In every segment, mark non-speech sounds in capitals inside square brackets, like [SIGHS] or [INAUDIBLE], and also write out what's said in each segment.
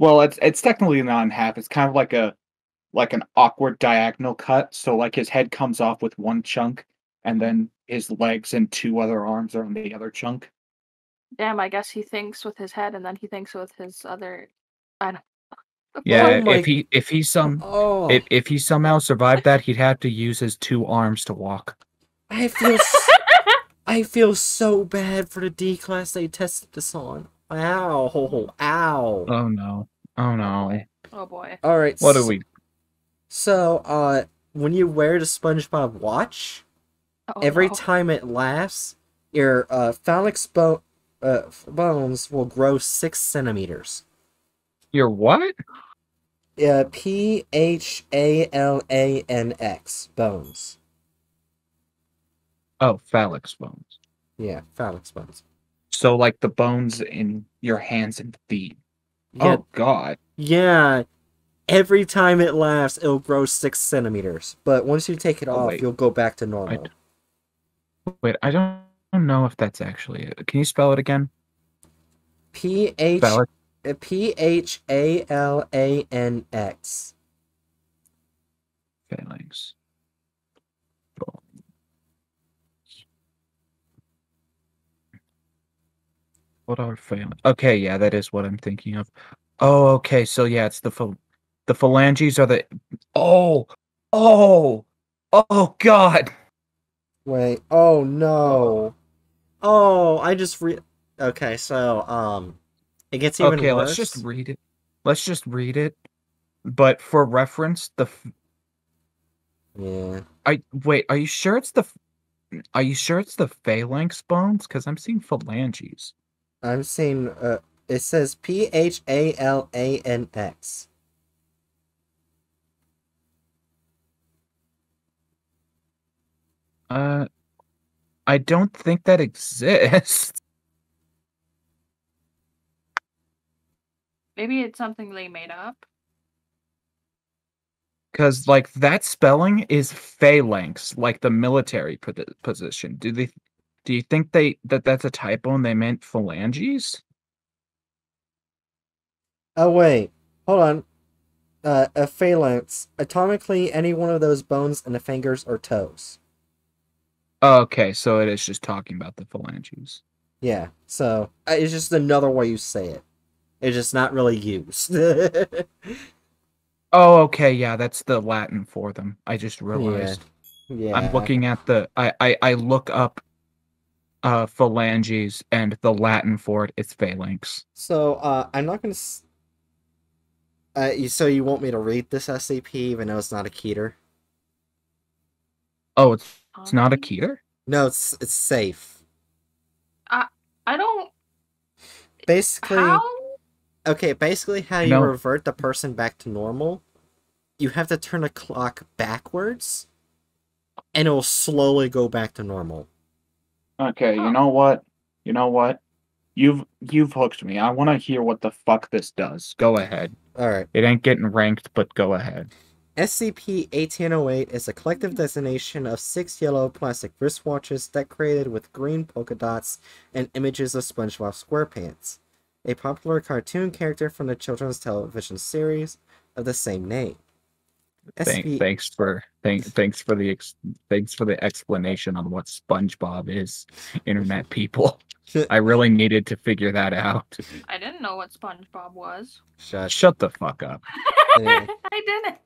Well, it's it's technically not in half. It's kind of like a like an awkward diagonal cut. So like his head comes off with one chunk, and then his legs and two other arms are on the other chunk. Damn, I guess he thinks with his head and then he thinks with his other. I don't. [LAUGHS] Yeah, Oh if he if he some Oh, if if he somehow survived that, he'd have to use his two arms to walk. I feel I feel so bad for the D class they tested this on. Ow, ow. Oh no! Oh no! Oh boy. All right. What do s- we? So, uh, when you wear the SpongeBob watch, Oh, every no. time it laughs, your uh, phallic bo- uh, bones will grow six centimeters. Your what? Uh, P H A L A N X bones. Oh, phallic bones. Yeah, phallic bones. So like the bones in your hands and feet. Yeah, Oh God! yeah. Every time it laughs, it'll grow six centimeters. But once you take it Oh, off, wait. you'll go back to normal. Wait, I don't know if that's actually it. Can you spell it again? P H uh, P H A L A N X. Phalanx. What are phalanx? Okay, yeah, that is what I'm thinking of. Oh, okay, so yeah, it's the phal- the phalanges are the. Oh, oh, oh God! Wait. Oh no. Oh, I just re. Okay, so um, it gets even Okay, worse. let's just read it. Let's just read it. But for reference, the f- yeah. I wait. Are you sure it's the? Are you sure it's the phalanx bones? Because I'm seeing phalanges. I'm seeing. Uh, it says P H A L A N X. Uh, I don't think that exists. [LAUGHS] Maybe it's something they made up. Because like that spelling is phalanx, like the military position. Do they? Do you think they that that's a typo and they meant phalanges? Oh wait, hold on. Uh, a phalanx. Atomically, any one of those bones in the fingers or toes. Oh, okay, so it is just talking about the phalanges. Yeah. So uh, it's just another way you say it. It's just not really used. [LAUGHS] Oh, okay, yeah, that's the Latin for them. I just realized. yeah. I'm looking at the I, I I look up uh phalanges and the Latin for it's phalanx. So, uh, I'm not gonna. S- uh, you, so you want me to read this SCP even though it's not a keter? Oh, it's it's not a Um, keter? No, it's it's safe. I I don't. Basically, How? okay. Basically, how you No. revert the person back to normal, you have to turn the clock backwards, and it will slowly go back to normal. Okay, you know what? You know what? You've you've hooked me. I want to hear what the fuck this does. Go ahead. All right. It ain't getting ranked, but go ahead. SCP-1808 is a collective designation of six yellow plastic wristwatches decorated with green polka dots and images of SpongeBob SquarePants, a popular cartoon character from the children's television series of the same name. Thank, thanks for thank, thanks for the ex, thanks for the explanation on what SpongeBob is, internet people. [LAUGHS] I really needed to figure that out. I didn't know what SpongeBob was. Shush. Shut the fuck up. [LAUGHS] I didn't.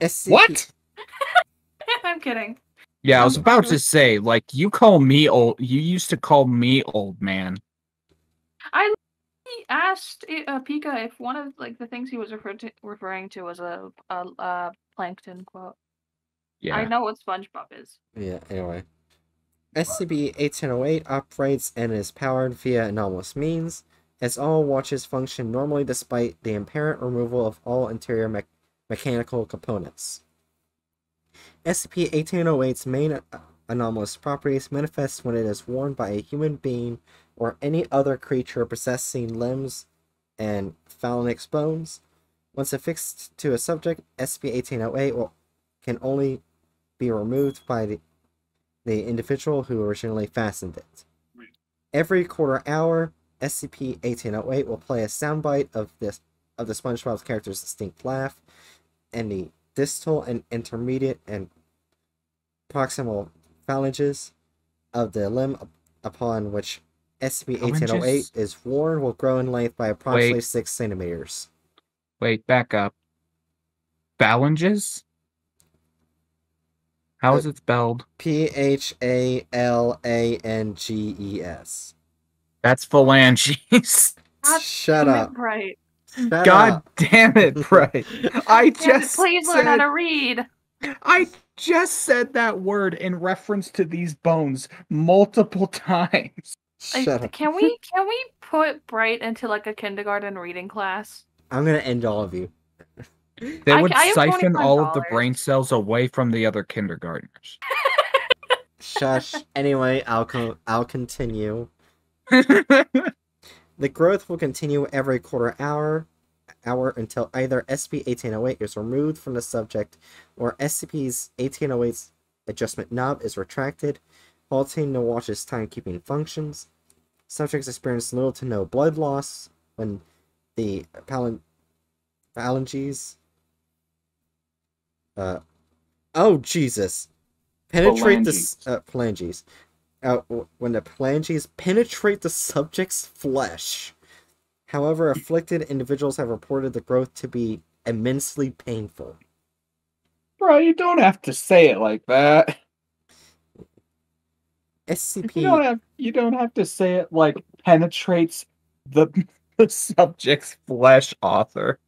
SCP What? [LAUGHS] I'm kidding. Yeah, I was about to say, like, you call me old. You used to call me old man. I asked uh, Pika if one of like the things he was refer- to, referring to was a, a, a plankton quote. Yeah. I know what SpongeBob is. Yeah, anyway. SCP-1808 operates and is powered via anomalous means, as all watches function normally despite the apparent removal of all interior me- mechanical components. SCP-1808's main uh, anomalous properties manifest when it is worn by a human being or any other creature possessing limbs and phalanx bones. Once affixed to a subject, SCP-1808 will, can only be removed by the, the individual who originally fastened it. Every quarter hour, SCP-1808 will play a soundbite of this of the SpongeBob character's distinct laugh, and the distal and intermediate and proximal phalanges of the limb upon which SCP-1808 is worn will grow in length by approximately Wait. 6 centimeters. Wait, back up. Phalanges? How is it spelled? P-H-A-L-A-N-G-E-S. That's phalanges. God Shut up. Right. Shut God up. damn it, Bray. [LAUGHS] I Damn it, just please learn how to read. I just said that word in reference to these bones multiple [LAUGHS] times. Like, Shut up. can we can we put Bright into like a kindergarten reading class? I'm gonna end all of you. [LAUGHS] They would I have siphon all of the brain cells away from the other kindergartners. Shush. [LAUGHS] Anyway, I'll con- I'll continue. [LAUGHS] The growth will continue every quarter hour hour until either SCP-1808 is removed from the subject or SCP's 1808's adjustment knob is retracted, halting the watch's timekeeping functions. Subjects experience little to no blood loss when the phalan- phalanges uh oh Jesus penetrate the s- uh, phalanges uh, when the phalanges penetrate the subject's flesh. However, afflicted individuals have reported the growth to be immensely painful. Bro, you don't have to say it like that. SCP. You don't have you don't have to say it like penetrates the, [LAUGHS] the subject's flesh author.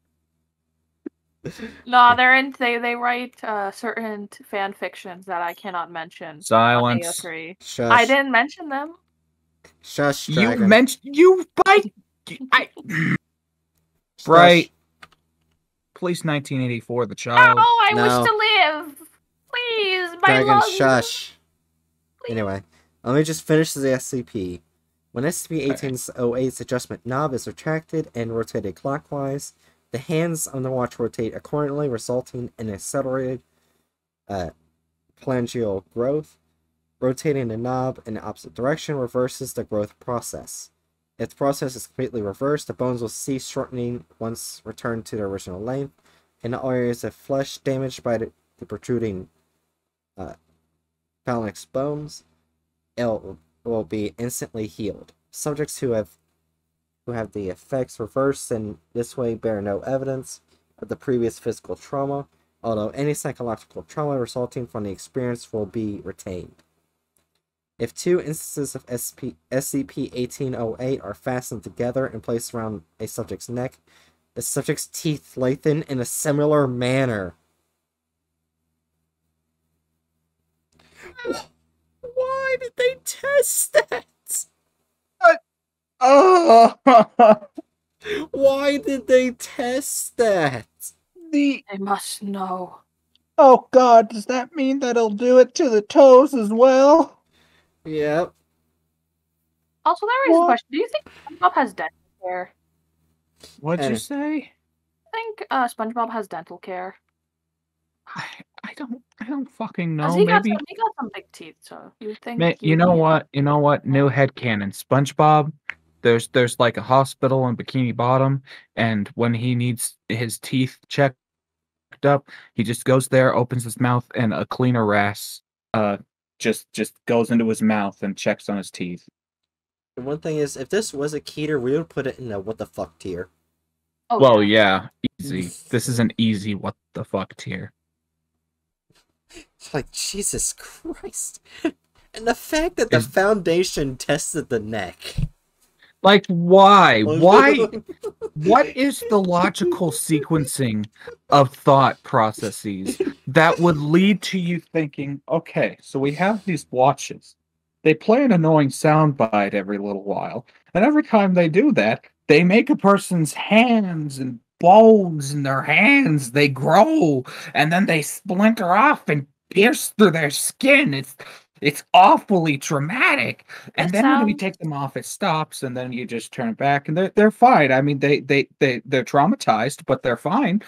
No, they're in. They they write uh, certain fan fictions that I cannot mention. Silence. AO3. shush. I didn't mention them. Shush, You dragon. mentioned you bite I Shush. Right. Police 1984, the child. Oh, I no. wish to live. Please, my Dragon, love. shush. Anyway, let me just finish the SCP. When SCP-1808's adjustment knob is retracted and rotated clockwise, the hands on the watch rotate accordingly, resulting in accelerated uh, phalangeal growth. Rotating the knob in the opposite direction reverses the growth process. If the process is completely reversed, the bones will cease shortening once returned to their original length, and the areas of flesh damaged by the, the protruding uh, phalanx bones it will, be instantly healed. Subjects who have who have the effects reversed in this way bear no evidence of the previous physical trauma, although any psychological trauma resulting from the experience will be retained. If two instances of SP, SCP-1808 are fastened together and placed around a subject's neck, the subject's teeth lengthen in a similar manner. [LAUGHS] Why did they test that? Oh, [LAUGHS] Why did they test that? the I must know. oh god, does that mean that it'll do it to the toes as well? Yep. Also, there is a What? question. Do you think SpongeBob has dental care? What'd you say? I think uh, SpongeBob has dental care. I, I don't I don't fucking 'Cause know. he got Maybe some, he got some big teeth, so you would think. Ma- you know what? You know what? New headcanon. SpongeBob. There's there's like a hospital in Bikini Bottom, and when he needs his teeth checked up, he just goes there, opens his mouth, and a cleaner wrasse uh just just goes into his mouth and checks on his teeth. The one thing is, if this was a Keter, we would put it in the what the fuck tier. Oh, well, yeah. yeah, easy. This is an easy what the fuck tier. It's like Jesus Christ. And the fact that the Is- foundation tested the neck. Like why? Why? [LAUGHS] what is the logical sequencing of thought processes that would lead to you thinking, okay, so we have these watches. They play an annoying soundbite every little while. And every time they do that, they make a person's hands and bones in their hands, they grow, and then they splinter off and pierce through their skin. It's it's awfully traumatic. And That then when we take them off, it stops, and then you just turn it back, and they're they're fine. I mean, they they they they're traumatized, but they're fine.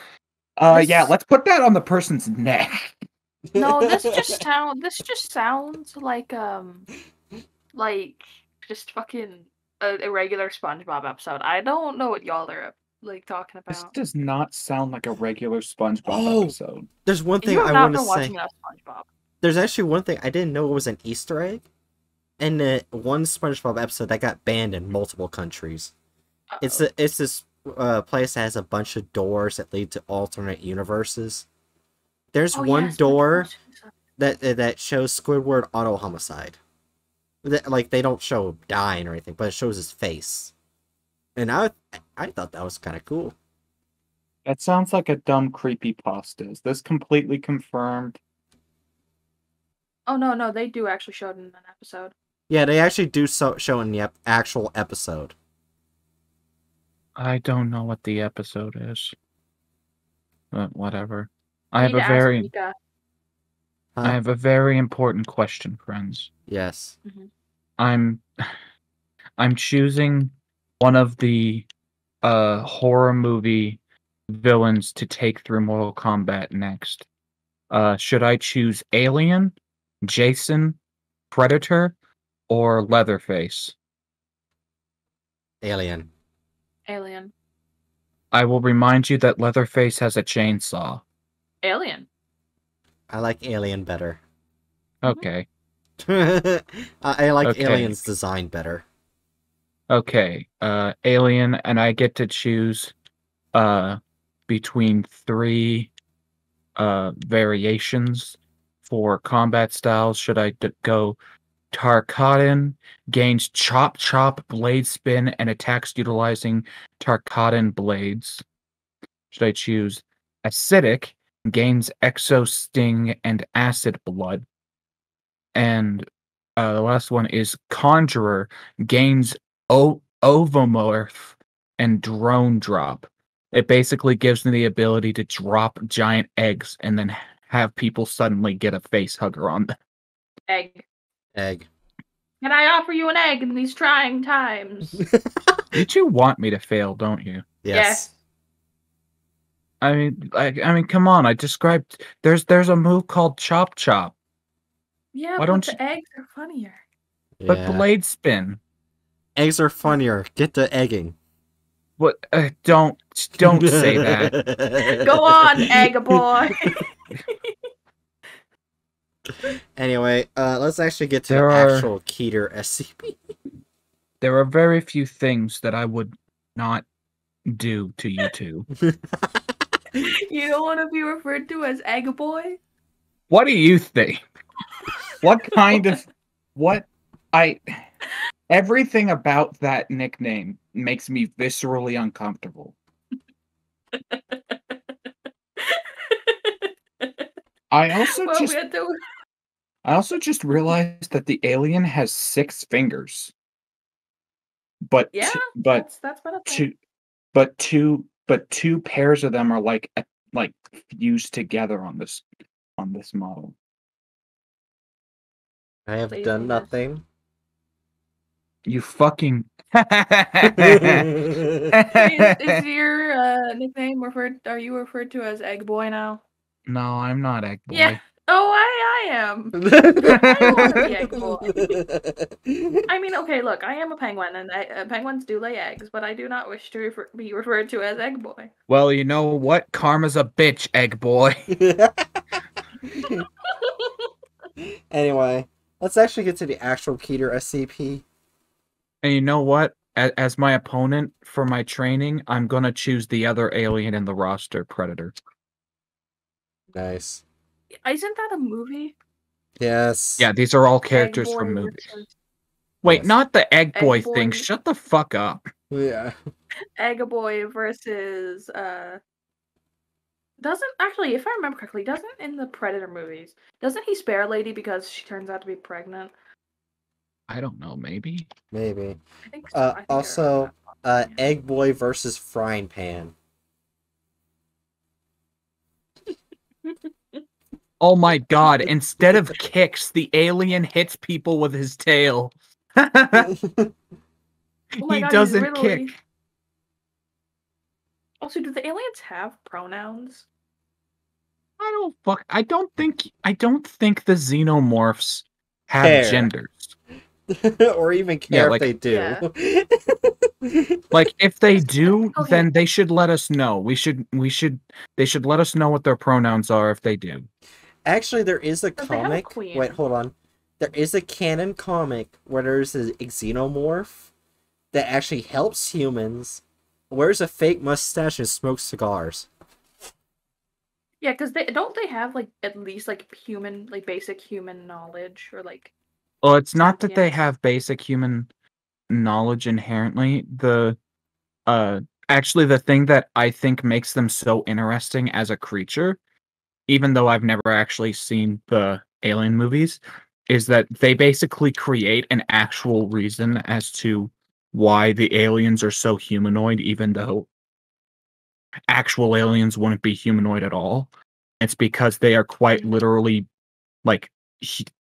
Uh, yeah, let's put that on the person's neck. No, this just [LAUGHS] sound. This just sounds like um, like just fucking a irregular SpongeBob episode. I don't know what y'all are up like talking about. This does not sound like a regular SpongeBob Oh. episode. There's one thing you have I not want to been say. watching enough SpongeBob. There's actually one thing I didn't know it was an Easter egg. In the one SpongeBob episode that got banned in multiple countries. It's Uh-oh. a, it's this uh, place that has a bunch of doors that lead to alternate universes. There's Oh, one yes, door that uh, that shows Squidward auto homicide. That, like they don't show him dying or anything, but it shows his face. And I I thought that was kind of cool. That sounds like a dumb creepy pasta. Is this completely confirmed? Oh no, no, they do actually show it in an episode. Yeah, they actually do so show in the ep- actual episode. I don't know what the episode is. But whatever. I You have a very Huh? I have a very important question, friends. Yes. Mm-hmm. I'm [SIGHS] I'm choosing one of the uh horror movie villains to take through Mortal Kombat next. Uh should I choose Alien, Jason, Predator, or Leatherface? Alien. Alien. I will remind you that Leatherface has a chainsaw. Alien. I like Alien better. Okay. [LAUGHS] I, I like Okay. Alien's design better. Okay. Uh Alien and I get to choose uh between three uh variations for combat styles. Should I d- go Tarkatan gains chop chop blade spin and attacks utilizing Tarkatan blades. Should I choose acidic gains exo sting and acid blood. And uh, the last one is conjurer gains o- ovomorph and drone drop. It basically gives me the ability to drop giant eggs and then have people suddenly get a face hugger on them. Egg. Egg. Can I offer you an egg in these trying times? [LAUGHS] Did you want me to fail, don't you? Yes. I mean, like, I mean, come on. I described there's there's a move called chop chop, Yeah, Why but don't the you- eggs are funnier. but Yeah. blade spin. Eggs are funnier. Get the egging. What? Uh, don't don't say that. Go on, egg [LAUGHS] boy. Anyway, uh, let's actually get to There the are- actual Keter SCP. There are very few things that I would not do to you two. [LAUGHS] you don't want to be referred to as egg boy? What do you think? What kind of what I everything about that nickname makes me viscerally uncomfortable. I also well, just to... I also just realized that the alien has six fingers. But Yeah, t- but that's that's been a thing. two but two but two pairs of them are like uh, like fused together on this on this model. I have Laziness. done nothing. You fucking [LAUGHS] is, is [LAUGHS] your uh, nickname referred? Are you referred to as egg boy now? No, I'm not egg boy. Yeah. Oh, I I am. [LAUGHS] I wanna be egg boy. I mean, okay, look, I am a penguin, and I, uh, penguins do lay eggs, but I do not wish to refer- be referred to as egg boy. Well, you know what? Karma's a bitch, egg boy. anyway, let's actually get to the actual Keter SCP. And you know what? As, as my opponent for my training, I'm gonna choose the other alien in the roster, Predator. Nice. Isn't that a movie? Yes. Yeah, these are all characters boy from movies. versus Wait, Yes. not the egg Egg boy boy. thing. Shut the fuck up. Yeah. Egg boy versus uh. Doesn't actually, if I remember correctly, doesn't in the Predator movies, doesn't he spare a lady because she turns out to be pregnant? I don't know, maybe. Maybe. I think so. Uh, I think also, Uh, yeah. Egg Boy versus Frying Pan. [LAUGHS] Oh my god, instead of kicks, the alien hits people with his tail. [LAUGHS] Oh he God, doesn't kick. Also, do the aliens have pronouns? I don't fuck I don't think I don't think the xenomorphs have Hair. genders. [LAUGHS] or even care Yeah, [LAUGHS] like- if they do. Yeah. Like if they do, Okay. then they should let us know. We should we should they should let us know what their pronouns are if they do. Actually, there is a But they a comic. queen. Wait, hold on. There is a canon comic where there's a xenomorph that actually helps humans, wears a fake mustache, and smokes cigars. Yeah, because they don't they have like at least like human like basic human knowledge or like Well, it's not that they have basic human knowledge inherently. The uh actually the thing that I think makes them so interesting as a creature, even though I've never actually seen the alien movies, is that they basically create an actual reason as to why the aliens are so humanoid, even though actual aliens wouldn't be humanoid at all. It's because they are quite Mhm. literally like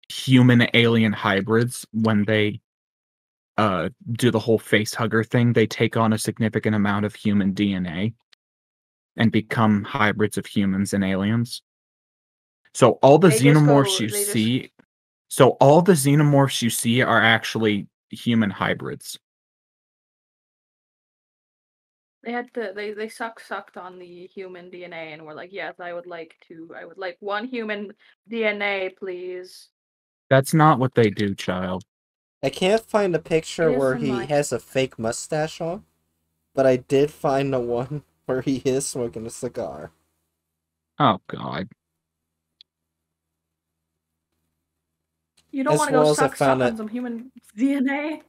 human alien hybrids when they uh do the whole face hugger thing they take on a significant amount of human dna and become hybrids of humans and aliens so all the They xenomorphs go- you just- see so all the xenomorphs you see are actually human hybrids they had to they they suck sucked on the human DNA and were like, yes, I would like to I would like one human DNA, please. That's not what they do child I can't find a picture It is where he my- has a fake mustache on, but I did find the one [LAUGHS] where he is smoking a cigar. oh god You don't want to go well as suck suck on some human [LAUGHS] DNA.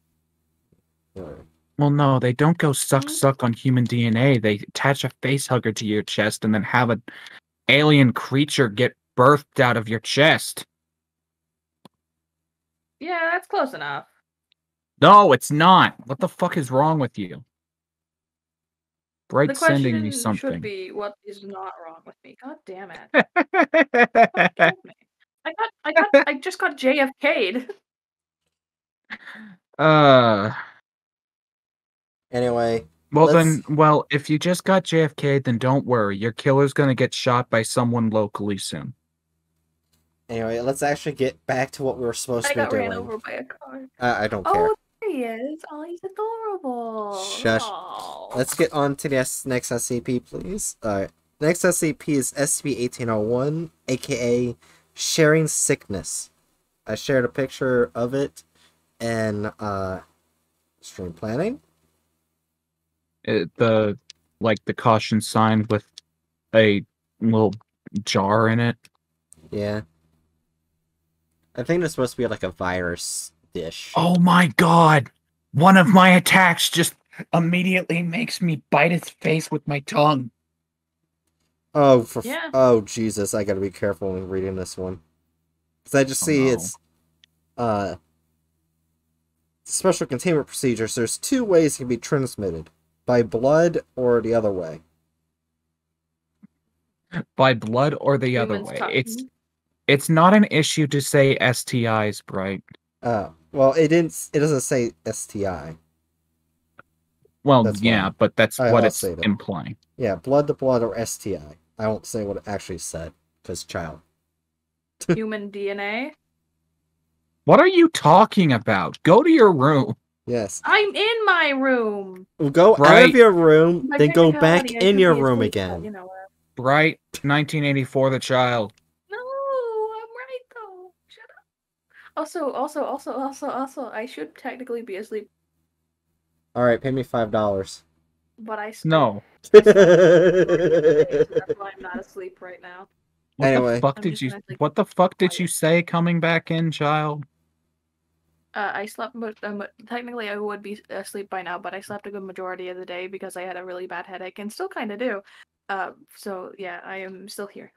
well no they don't go suck Mhm. suck on human dna they attach a face hugger to your chest and then have an alien creature get birthed out of your chest Yeah, that's close enough. No, it's not. What the fuck is wrong with you? The Bright's question sending me should something. be what is not wrong with me. God damn it. [LAUGHS] I got I got I just got JFK'd. [LAUGHS] uh, Anyway, well Let's- then, well, if you just got JFK, then don't worry. Your killer's gonna get shot by someone locally soon. Anyway, let's actually get back to what we were supposed I to be doing. I got ran doing. over by a car. Uh, I don't care. Oh, there he is. Oh, he's adorable. Shush. Oh. Let's get on to the S- next SCP, please. Alright. Next SCP is SCP 1801, aka Sharing Sickness. I shared a picture of it and uh stream planning. It, the like the caution sign with a little jar in it. Yeah. I think it's supposed to be like a virus dish. Oh my god! One of my attacks just immediately makes me bite its face with my tongue. Oh, for f- Yeah. oh Jesus! I gotta be careful when reading this one, because I just Oh, see no. it's uh special containment procedures. There's two ways it can be transmitted: by blood or the other way. By blood or the other way. talk- It's it's not an issue to say STIs, Bright. Uh, well, it didn't. It doesn't say STI. Well, That's yeah, fine. but that's Alright, what I'll it's say that. implying. Yeah, blood to blood or STI. I won't say what it actually said because child. [LAUGHS] human DNA. What are you talking about? Go to your room. Yes. I'm in my room. Well, go out of your room, My then go back in your room again. You know? Bright, 1984, the child. No, I'm right though. Shut up. Also, also, also, also, also, I should technically be asleep, All right, pay me five dollars. but I still- No. I [LAUGHS] still- [LAUGHS] That's why I'm not asleep right now. What Anyway. the fuck I'm did you What the fuck did you say coming back in, child? Uh, I slept, but um, technically I would be asleep by now, but I slept a good majority of the day because I had a really bad headache and still kind of do. Uh, so yeah, I am still here.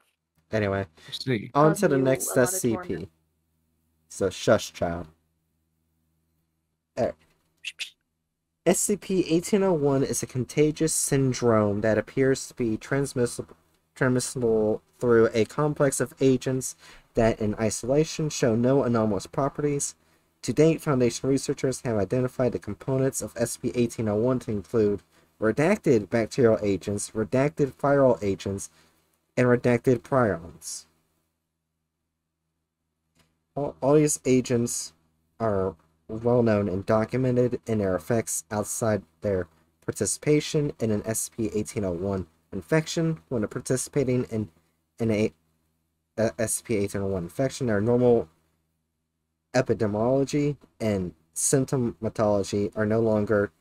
Anyway, See. on to the next allotted SCP. So shush, child. Alright. SCP-1801 is a contagious syndrome that appears to be transmissible, transmissible through a complex of agents that in isolation show no anomalous properties. To date, Foundation researchers have identified the components of SCP-1801 to include redacted bacterial agents, redacted viral agents, and redacted prions. All, all these agents are well known and documented in their effects outside their participation in an SCP 1801 infection. When participating in, in a, a SCP 1801 infection, their normal epidemiology and symptomatology are no longer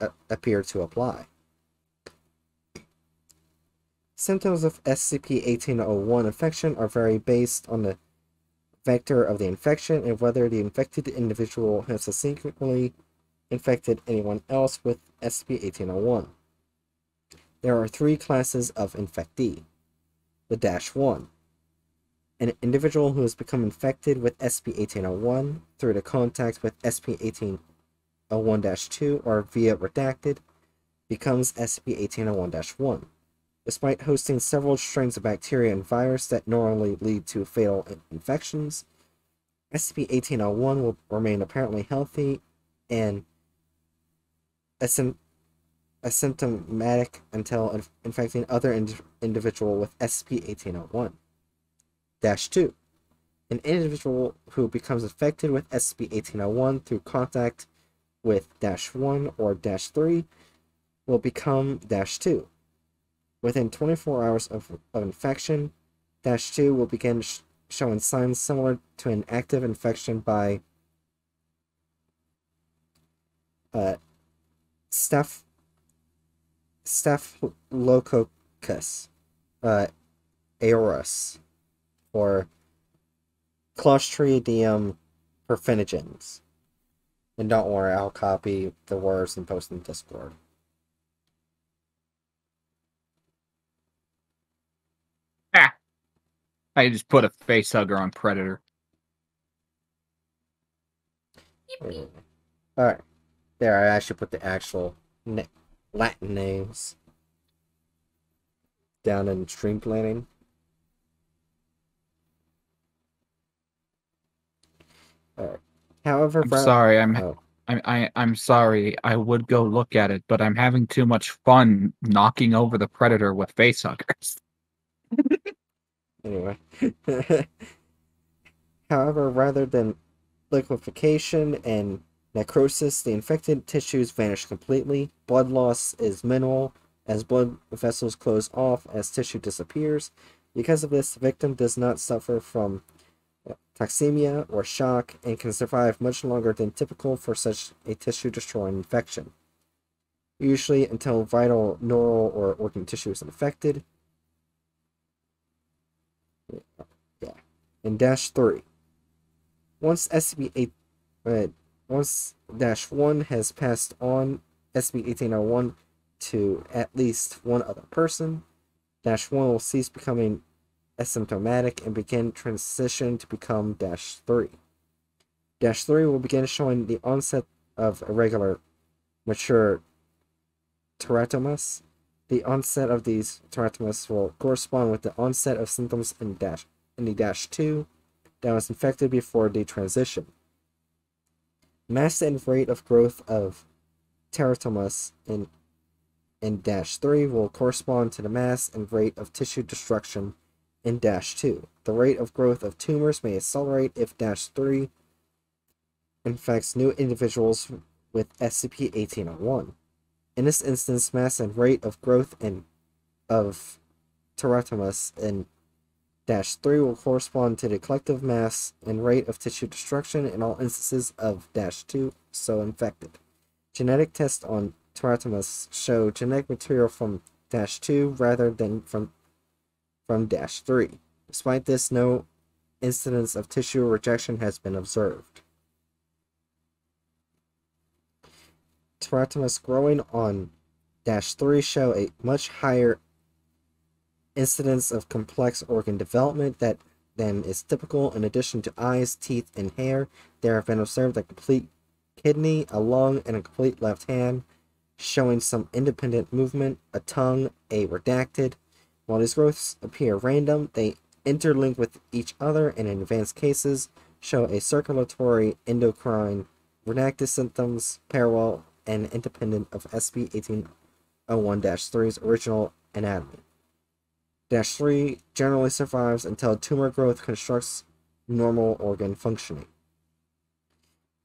uh, appear to apply. Symptoms of SCP-1801 infection are very based on the vector of the infection and whether the infected individual has subsequently infected anyone else with SCP-1801. There are three classes of infectee. The Dash 1. An individual who has become infected with SCP-1801 through the contact with SCP-1801-2 or via redacted becomes SCP-1801-1. Despite hosting several strains of bacteria and virus that normally lead to fatal infections, SCP-1801 will remain apparently healthy and asym- asymptomatic until inf- infecting other ind- individual with SCP-1801. Dash 2. An individual who becomes infected with SCP-1801 through contact with Dash 1 or Dash 3 will become Dash 2. Within 24 hours of, of infection, Dash 2 will begin sh- showing signs similar to an active infection by uh, Staph Staphylococcus uh, aureus or Clostridium perfringens. And don't worry, I'll copy the words and post in Discord. I just put a face hugger on Predator. Yippee. Alright. There, I actually put the actual na- Latin names down in stream planning. Alright. However, I'm Brown- sorry. I'm Oh. I, I I'm sorry. I would go look at it, but I'm having too much fun knocking over the Predator with face huggers. [LAUGHS] Anyway. [LAUGHS] However, rather than liquefaction and necrosis, the infected tissues vanish completely. Blood loss is minimal as blood vessels close off as tissue disappears. Because of this, the victim does not suffer from uh, toxemia or shock and can survive much longer than typical for such a tissue destroying infection. Usually until vital neural or organ tissue is infected. Yeah. In dash three. Once SB8, uh, once dash one has passed on SB1801 to at least one other person, dash one will cease becoming asymptomatic and begin transition to become dash three. Dash three will begin showing the onset of irregular mature teratomas the onset of these teratomas will correspond with the onset of symptoms in dash in the dash two that was infected before the transition. Mass and rate of growth of teratomas in in dash three will correspond to the mass and rate of tissue destruction in dash two. The rate of growth of tumors may accelerate if dash three infects new individuals with SCP eighteen oh one. In this instance, mass and rate of growth in of teratomas in dash 3 will correspond to the collective mass and rate of tissue destruction in all instances of dash 2 so infected. Genetic tests on teratomas show genetic material from dash 2 rather than from from dash 3. Despite this, no incidence of tissue rejection has been observed. Teratomas growing on dash 3 show a much higher incidence of complex organ development that than is typical. In addition to eyes teeth and hair there have been observed a complete kidney a lung and a complete left hand showing some independent movement a tongue a redacted. While these growths appear random they interlink with each other and in advanced cases show a circulatory endocrine redacted symptoms parallel and independent of SB 1801-3's original anatomy. Dash 3 generally survives until tumor growth constructs normal organ functioning.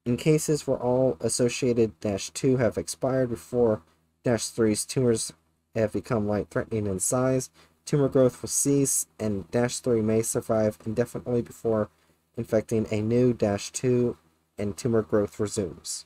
In cases where all associated dash 2 have expired before dash 3's tumors have become light threatening in size, tumor growth will cease and dash 3 may survive indefinitely before infecting a new dash 2 and tumor growth resumes.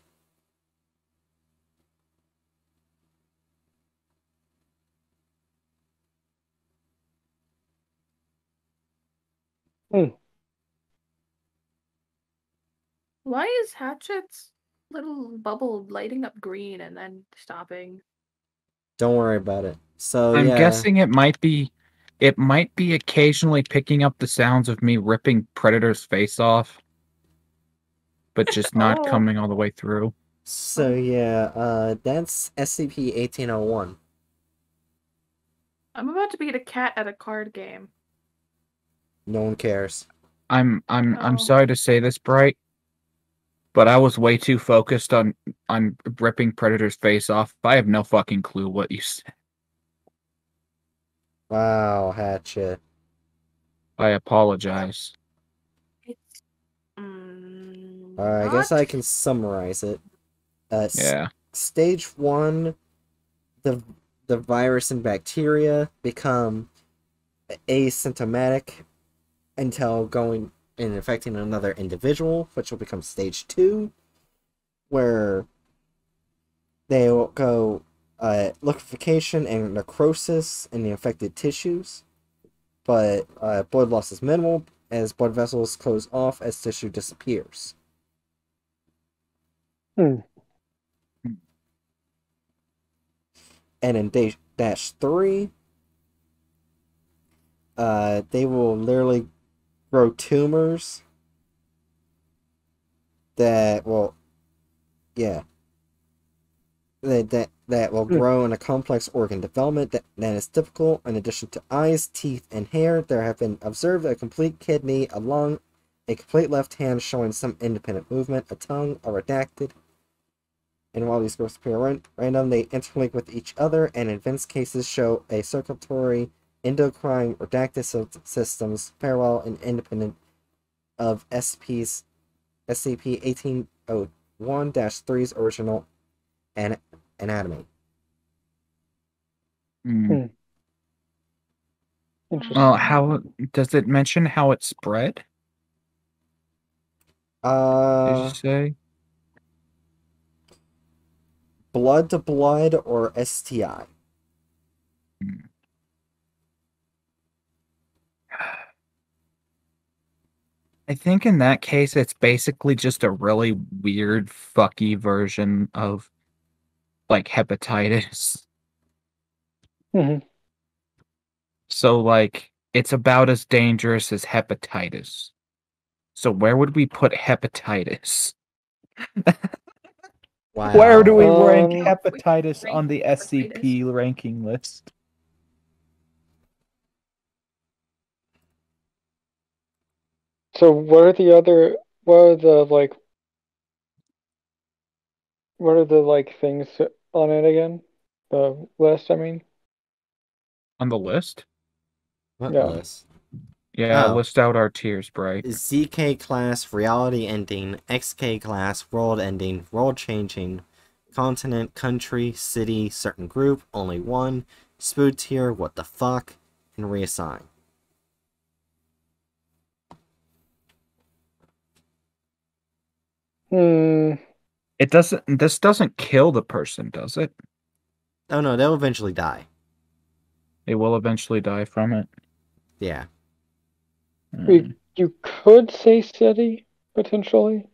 Why is Hatchet's little bubble lighting up green and then stopping? Don't worry about it. So I'm yeah, guessing it might be it might be occasionally picking up the sounds of me ripping Predator's face off. But just not [LAUGHS] Oh. coming all the way through. So yeah, uh, that's SCP eighteen oh one. I'm about to beat a cat at a card game. No one cares. I'm I'm I'm sorry to say this, Bright, but I was way too focused on on ripping Predator's face off. I have no fucking clue what you said. Wow, Hatchet. I apologize. It's. Mm, Uh, I guess I can summarize it. Uh, s- Yeah. stage one, the the virus and bacteria become asymptomatic until going and infecting another individual, which will become stage two, where they will go uh, liquefaction and necrosis in the infected tissues, but uh, blood loss is minimal as blood vessels close off as tissue disappears. Hmm. and in dash, dash three, uh, they will literally grow tumors that will, yeah, that that that will Hmm. grow in a complex organ development that, that is typical. In addition to eyes, teeth, and hair, there have been observed a complete kidney, a lung, a complete left hand showing some independent movement, a tongue, a redacted. And while these growths appear ran- random, they interlink with each other, and in advanced cases show a circulatory endocrine redacted sy- systems parallel and independent of SP's SCP 1801-3's original an- anatomy. Mm. Hmm. Interesting. Well, how does it mention how it spread? Did Uh, you say? blood to blood or STI. I think in that case, it's basically just a really weird, fucky version of like hepatitis. Mhm. So, like, it's about as dangerous as hepatitis. So, where would we put hepatitis? [LAUGHS] Wow. Where do we rank Um, hepatitis rank on the. SCP ranking list? So what are the other what are the like what are the like things on it again? The list, I mean. On the list? What Yeah. list? Yeah, Oh. list out our tiers, Bright. ZK class, reality ending, XK class, world ending, world changing, continent, country, city, certain group, only one, spood tier, what the fuck, and reassign. Hmm. It doesn't. This doesn't kill the person, does it? Oh no, they'll eventually die. They will eventually die from it. Yeah. Mm. You could say city, potentially.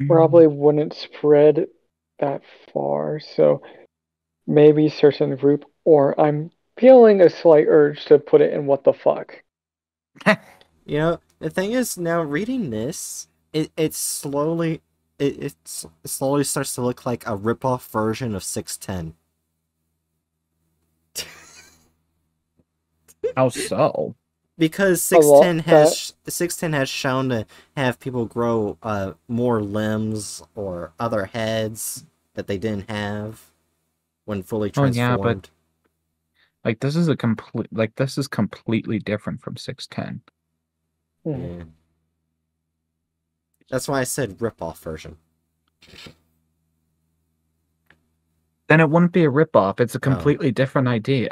Mm. Probably wouldn't spread that far, so maybe certain group, or I'm feeling a slight urge to put it in what the fuck. [LAUGHS] You know, the thing is, now reading this, it it slowly it, it's, it slowly starts to look like a rip-off version of 610. [LAUGHS] How so? Because 610 has 610 has shown to have people grow uh more limbs or other heads that they didn't have when fully transformed. Oh, yeah, transformed. but- Like this is a complete. Like this is completely different from six ten. Yeah. That's why I said rip-off version. Then it wouldn't be a ripoff. Oh. It's a completely different idea.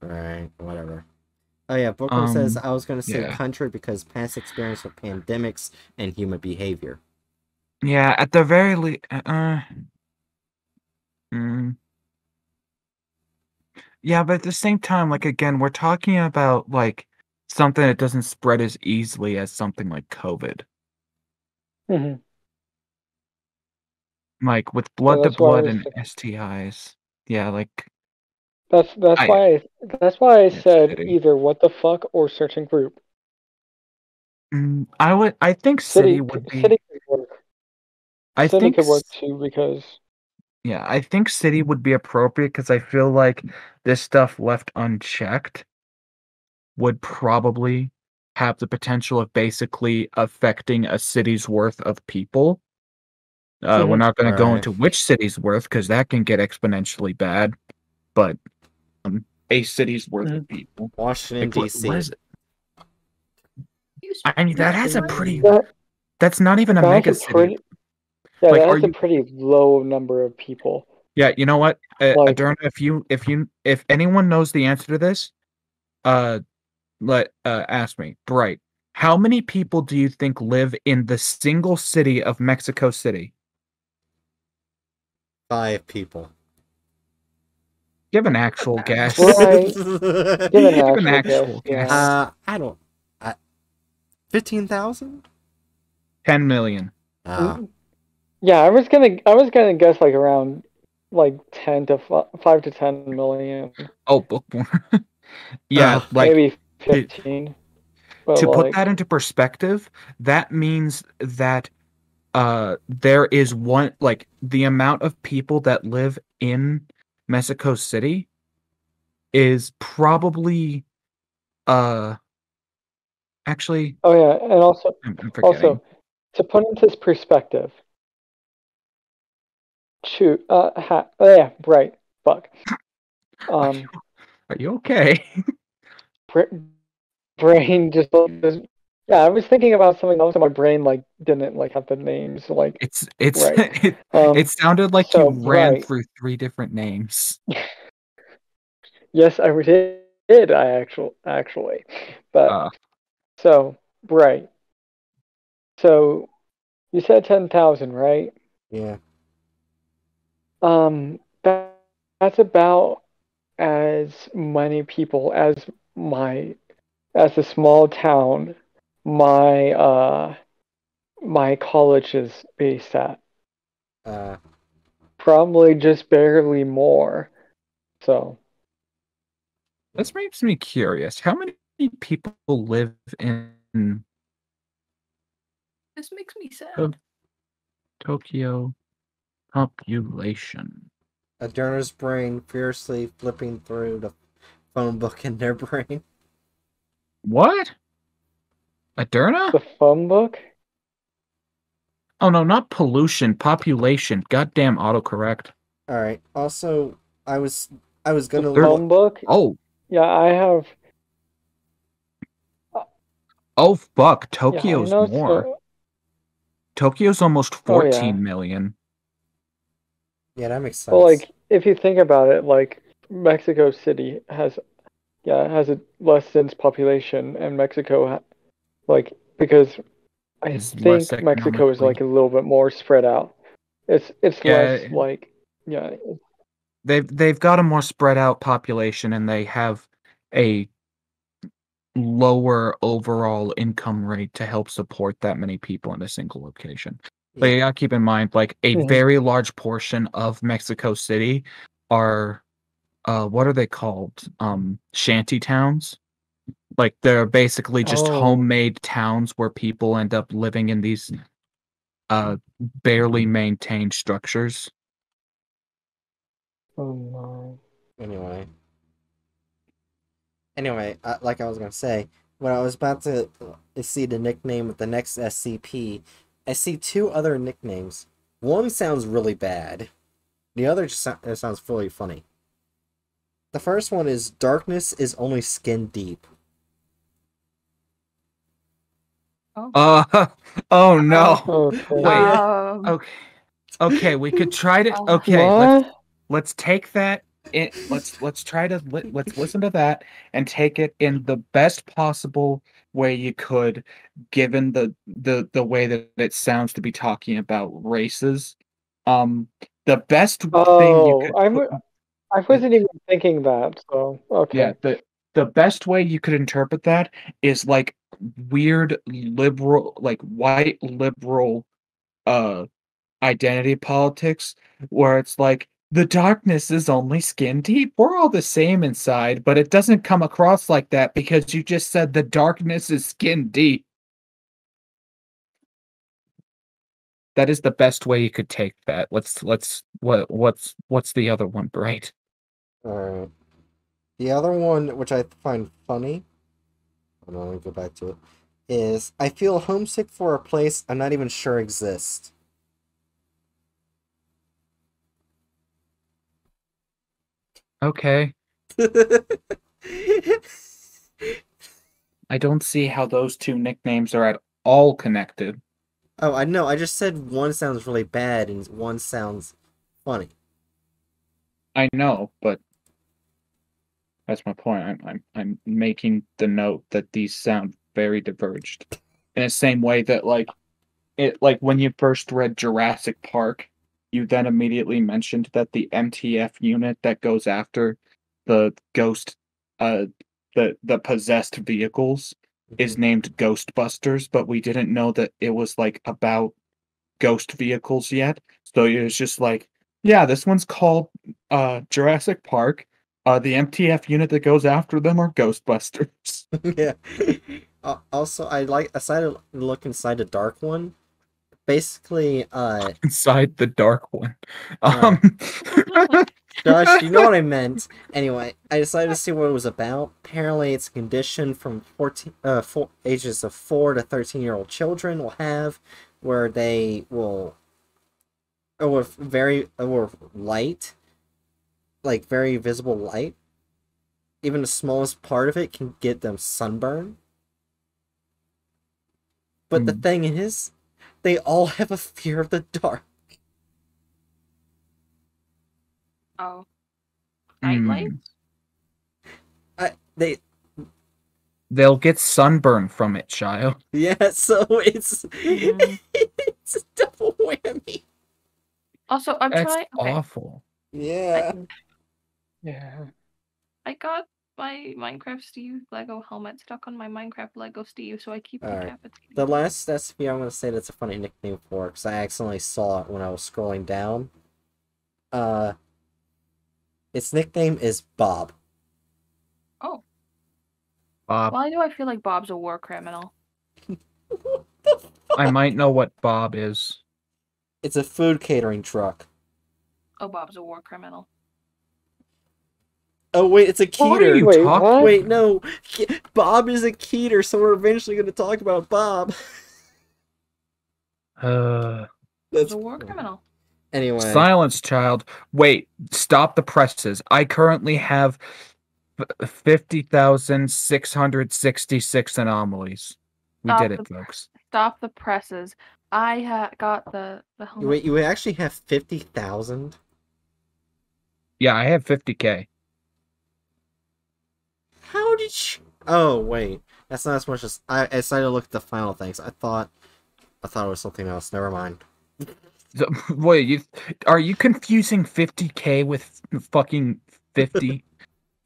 Right, whatever. Oh yeah, Bookworm says Um, I was gonna say yeah. country because past experience with pandemics and human behavior. Yeah, at the very least, uh, mm. yeah, but at the same time, like again, we're talking about like something that doesn't spread as easily as something like COVID. hmm Like with blood to that's why I blood and thinking- STIs. Yeah, like That's that's I- why I, that's why I said either what the fuck or searching group. mm, I would, I think city, City would be. city could work. I City think could work too because Yeah, I think city would be appropriate because I feel like this stuff left unchecked would probably have the potential of basically affecting a city's worth of people. Uh, We're not going to go Right. into which city's worth because that can get exponentially bad, but um, a city's worth of people. Washington Like, D.C. what is it? I mean, that has a pretty. that, That's not even a mega a city. pretty yeah Like, that's a you- pretty low number of people. Yeah, you know what, uh, Like- Adurna, if you if you if anyone knows the answer to this, uh, let uh ask me. Bright, how many people do you think live in the single city of Mexico City? Five people. Give an actual [LAUGHS] guess. Right. [LAUGHS] Give an Give an actual actual guess. guess. Uh, I don't. I, Fifteen thousand. Ten million. Uh, yeah, I was gonna I was gonna guess like around like ten to fi- five to ten million. Oh, bookworm. [LAUGHS] yeah, Uh, like maybe fifteen. But to put that into perspective, that means that uh there is one like the amount of people that live in Mexico City is probably uh actually oh yeah, and also. Also, to put into perspective, shoot, uh, ha- oh, yeah, right, fuck. [LAUGHS] are, Um, you, are you okay? [LAUGHS] bra- brain [LAUGHS] just. Yeah, I was thinking about something else, and my brain like didn't like have the names. Like, It's it's Right. [LAUGHS] it, um, it sounded like so, you ran right. through three different names. yes, I did. Did I actually actually, but Uh, so right. So, you said ten thousand, right? yeah. Um, that, that's about as many people as my, as a small town, my uh, my college is based at. Uh, Probably just barely more. So, this makes me curious. How many people live in This makes me sad. Oh. Tokyo population? Adurna's brain fiercely flipping through the phone book in their brain. What? Adurna? the phone book? Oh no, not pollution, population. Goddamn autocorrect. All right. Also, I was I was gonna There- look. phone book? Oh, Yeah, I have. oh fuck. Tokyo's know it's more. the- Tokyo's almost Oh, yeah. fourteen million. Yeah, that makes sense. Well, like if you think about it, like Mexico City has, yeah, has a less dense population, and Mexico, ha- like because I It's think Mexico is like a little bit more spread out. It's it's Yeah, less it- like yeah, They've they've got a more spread out population and they have a lower overall income rate to help support that many people in a single location. But you gotta keep in mind, like a Mhm. very large portion of Mexico City are uh what are they called? Um shanty towns. Like they're basically just Oh. homemade towns where people end up living in these uh barely maintained structures. oh no. Anyway. Anyway, uh, like I was gonna say, when I was about to uh, see the nickname of the next SCP, I see two other nicknames. One sounds really bad. The other just sou- uh, sounds really funny. The first one is "Darkness is only skin deep." Uh [LAUGHS] oh no. Okay. Wait. Um, Okay. Okay, we could try to Oh. okay, let's let's take that it let's let's try to li- let's listen to that and take it in the best possible way you could given the the the way that it sounds to be talking about races um the best thing you Oh, could I'm. I wasn't even thinking that. So okay. yeah the the best way you could interpret that is like weird liberal like white liberal uh identity politics where it's like the darkness is only skin deep we're all the same inside but it doesn't come across like that because you just said the darkness is skin deep that is the best way you could take that let's let's what what's what's the other one right Alright. Uh, the other one, which I find funny, hold on, let me go back to it, is I feel homesick for a place I'm not even sure exists. okay [LAUGHS] i don't see how those two nicknames are at all connected oh, I know. I just said one sounds really bad and one sounds funny. I know, but that's my point. I'm I'm I'm making the note that these sound very diverged. In the same way that like it like when you first read Jurassic Park, you then immediately mentioned that the MTF unit that goes after the ghost uh the the possessed vehicles is named Ghostbusters, but we didn't know that it was like about ghost vehicles yet. So it was just like, yeah, this one's called uh Jurassic Park. Uh the MTF unit that goes after them are Ghostbusters. [LAUGHS] yeah. [LAUGHS] Uh, also, I like I aside to look inside the dark one. Basically, uh, [LAUGHS] Inside the dark one. Right. Um [LAUGHS] Josh, you know what I meant. Anyway, I decided to see what it was about. Apparently, it's a condition from 14, uh, four, ages of 4 to 13 year old children will have where they will, or with very, or light, like very visible light, even the smallest part of it can get them sunburn. But the Hmm. thing is, they all have a fear of the dark. oh. Nightlight? mm, I, they, they'll get sunburn from it, child. Yeah, [LAUGHS] so it's Mhm. it's a double whammy. Also, I'm That's trying. Okay. awful. Yeah. Yeah. I got my Minecraft Steve Lego helmet stuck on my Minecraft Lego Steve, so I keep Alright. decapitating. The last SCP I'm gonna say that's a funny nickname for because I accidentally saw it when I was scrolling down. Uh, its nickname is Bob. Oh, Bob. why do I feel like Bob's a war criminal? I might know what Bob is. It's a food catering truck. Oh, Bob's a war criminal. Oh wait, it's a What are you Wait, talking what? Wait, no, Bob is a keter, so we're eventually gonna talk about Bob. Uh He's That's a war criminal. anyway. Silence, child. Wait, stop the presses. I currently have f- 50,666 anomalies. We Stop did it, folks. Stop the presses. I ha- got the the. Wait, you actually have fifty thousand? Yeah, I have 50k. How did you? Oh wait, that's not as much as I. I decided to look at the final things. I thought, I thought it was something else. Never mind. So- [LAUGHS] Wait, you are you confusing 50k with fucking 50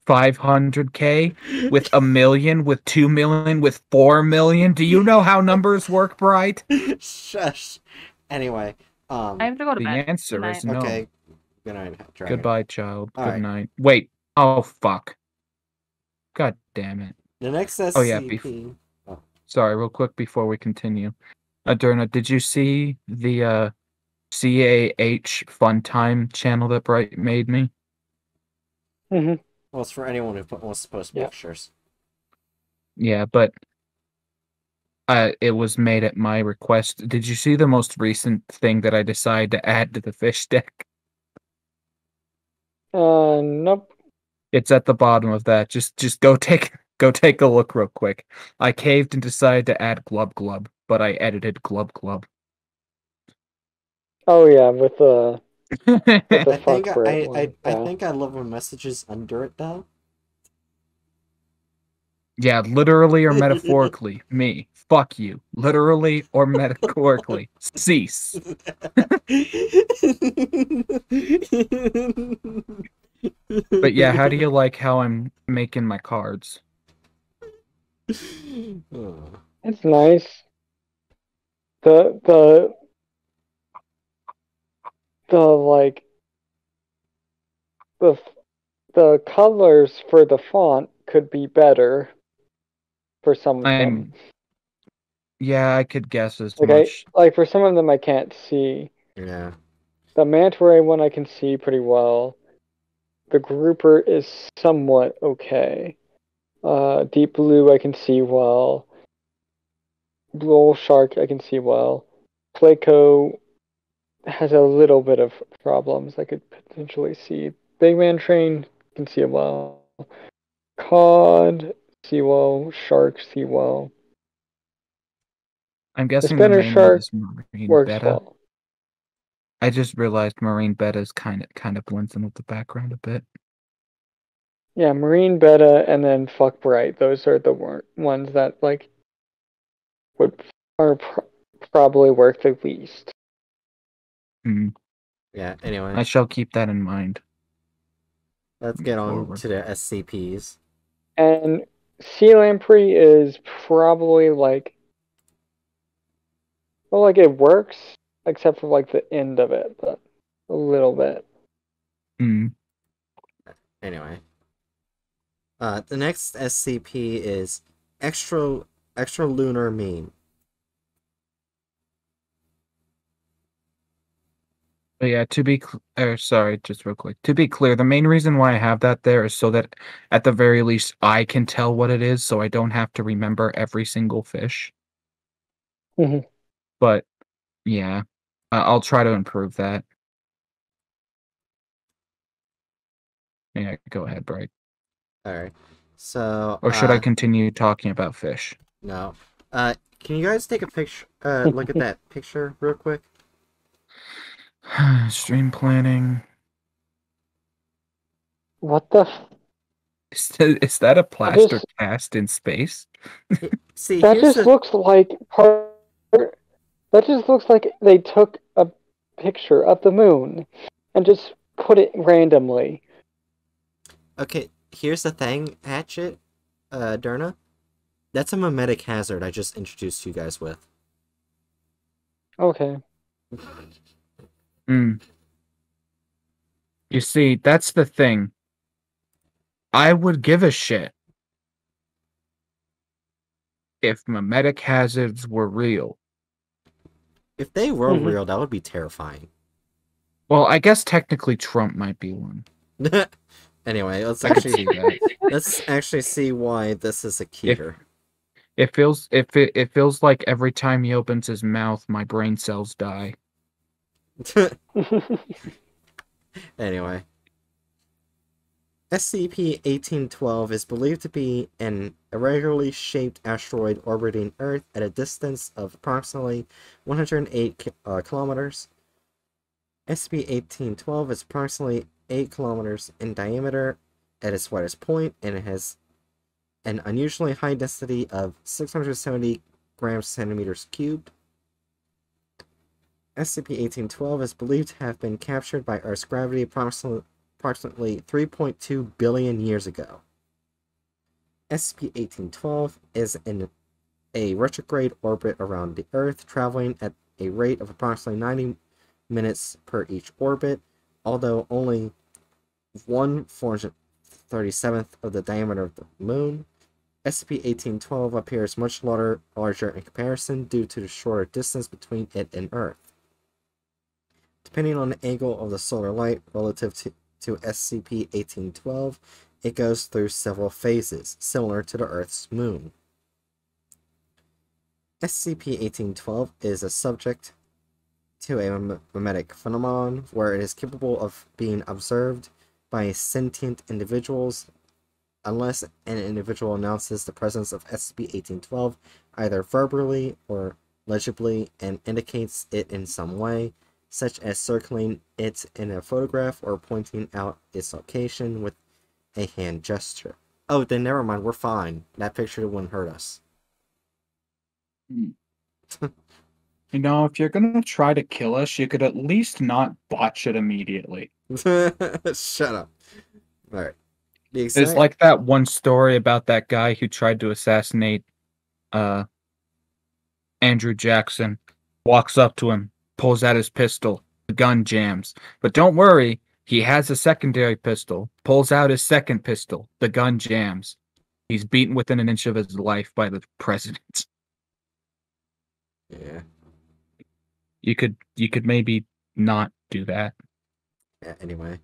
500k with a million with 2 million with 4 million? Do you know how numbers work, Bright? [LAUGHS] Shush. Anyway, um. I have to go to The bed. answer Good is no. okay. Good night, Dragon. Goodbye, child. Good Alright. night. Wait. Oh fuck. God damn it. The next SCP. Oh, yeah, bef- Sorry, real quick before we continue. Adurna, did you see the uh CAH Fun Time channel that Bright made me? Mm-hmm. well, it's for anyone who put, wants to post Yeah. pictures. Yeah, but uh it was made at my request. Did you see the most recent thing that I decided to add to the fish deck? Uh, nope. It's at the bottom of that. Just just go [LAUGHS] take go take a look real quick. I caved and decided to add Glub Glub. but I edited Glub Glub. Oh yeah, with the [LAUGHS] the I fuck think I, I, it I, one, I think I love when messages under it though. yeah, literally or [LAUGHS] metaphorically. Me. Fuck you. Literally or metaphorically. Cease. But yeah, how do you like how I'm making my cards? It's nice. The the the like the the colors for the font could be better for some of them. I'm yeah, I could guess as Like I much. like for some of them I can't see. Yeah. The manta ray one I can see pretty well. The grouper is somewhat okay. Uh, deep blue I can see well. Bull shark I can see well. Placo has a little bit of problems I could potentially see. Big man train can see well. Cod see well. Shark see well. I'm guessing the spinner shark is marine works betta. well. I just realized marine betta is kind of kind of blends in with the background a bit. Yeah, Marine Betta and then Fuck Bright. Those are the ones that like would are pr- probably work the least. Hmm. Yeah. Anyway, I shall keep that in mind. let's get on forward. to the SCPs. And Sea Lamprey is probably like well, like it works except for like the end of it, but a little bit. Hmm. Anyway. Uh, the next SCP is extra extra lunar meme. But yeah, to be cl- er, sorry, just real quick. To be clear, the main reason why I have that there is so that at the very least I can tell what it is, so I don't have to remember every single fish. Mhm. But yeah, I- I'll try to improve that. Yeah, go ahead, Bright. All right. So. Or should I uh, continue talking about fish? No. Uh, can you guys take a picture? Uh, look at that picture real quick. [SIGHS] Stream planning. What the Is that, is that a plaster just- cast in space? See, that just the, looks like part that just looks like they took a picture of the moon and just put it randomly. okay. Here's the thing, Hatchet, uh, Derna. That's a memetic hazard I just introduced you guys with. Okay. Mm. You see, that's the thing. I would give a shit if memetic hazards were real. If they were Mhm. real, that would be terrifying. Well, I guess technically Trump might be one. [LAUGHS] anyway, let's actually that. [LAUGHS] let's actually see why this is a keter. It feels if it, it feels like every time he opens his mouth, my brain cells die. [LAUGHS] Anyway. SCP-1812 is believed to be an irregularly shaped asteroid orbiting Earth at a distance of approximately 108 uh, kilometers. SCP-1812 is approximately 8 kilometers in diameter at its widest point, and it has an unusually high density of 670 grams centimeters cubed. SCP-1812 is believed to have been captured by Earth's gravity approximately, approximately 3.2 billion years ago. SCP-1812 is in a retrograde orbit around the Earth, traveling at a rate of approximately 90 minutes per each orbit, although only 1 437th of the diameter of the Moon. SCP-1812 appears much larger, larger in comparison due to the shorter distance between it and Earth. Depending on the angle of the solar light relative to, to SCP-1812, it goes through several phases, similar to the Earth's moon. SCP-1812 is a subject to a mim- memetic phenomenon where it is capable of being observed by sentient individuals unless an individual announces the presence of SCP-1812 either verbally or legibly and indicates it in some way, such as circling it in a photograph or pointing out its location with a hand gesture. Oh, then never mind, we're fine. That picture wouldn't hurt us. [LAUGHS] You know, if you're gonna try to kill us, you could at least not botch it immediately. [LAUGHS] Shut up. Alright. The It's like that one story about that guy who tried to assassinate uh Andrew Jackson. Walks up to him, pulls out his pistol, the gun jams. But don't worry, he has a secondary pistol. Pulls out his second pistol, the gun jams. He's beaten within an inch of his life by the president. Yeah. You could you could maybe not do that. Yeah, anyway.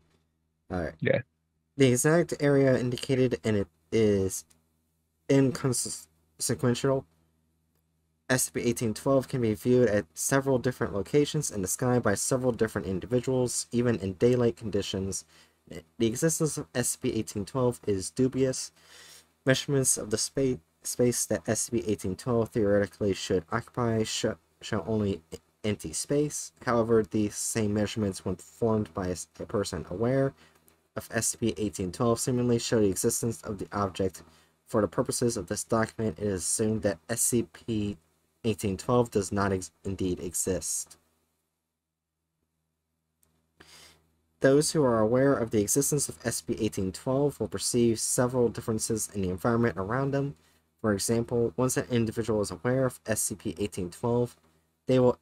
Alright. Yeah. The exact area indicated in it is inconsequential. SCP-1812 can be viewed at several different locations in the sky by several different individuals, even in daylight conditions. The existence of SCP-1812 is dubious. Measurements of the space space that SCP-1812 theoretically should occupy show, show only empty space. However, these same measurements, when performed by a person aware of SCP-1812, seemingly show the existence of the object. For the purposes of this document, it is assumed that SCP-1812 does not ex- indeed exist. Those who are aware of the existence of SCP-1812 will perceive several differences in the environment around them. For example, once an individual is aware of SCP-1812, they will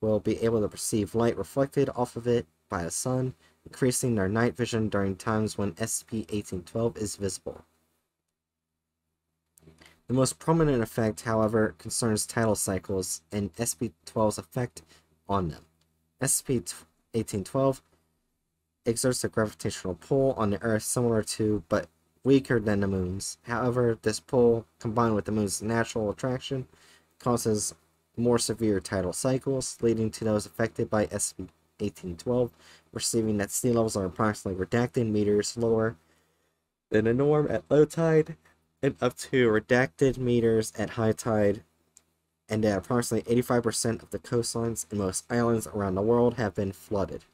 will be able to perceive light reflected off of it by the sun, increasing their night vision during times when SCP-1812 is visible. The most prominent effect, however, concerns tidal cycles and SP12's effect on them. SCP-1812 exerts a gravitational pull on the Earth similar to, but weaker than the Moon's. However, this pull, combined with the Moon's natural attraction, causes more severe tidal cycles, leading to those affected by SCP 1812 receiving that sea levels are approximately redacted meters lower than the norm at low tide, up to redacted meters at high tide, and that approximately 85% of the coastlines in most islands around the world have been flooded.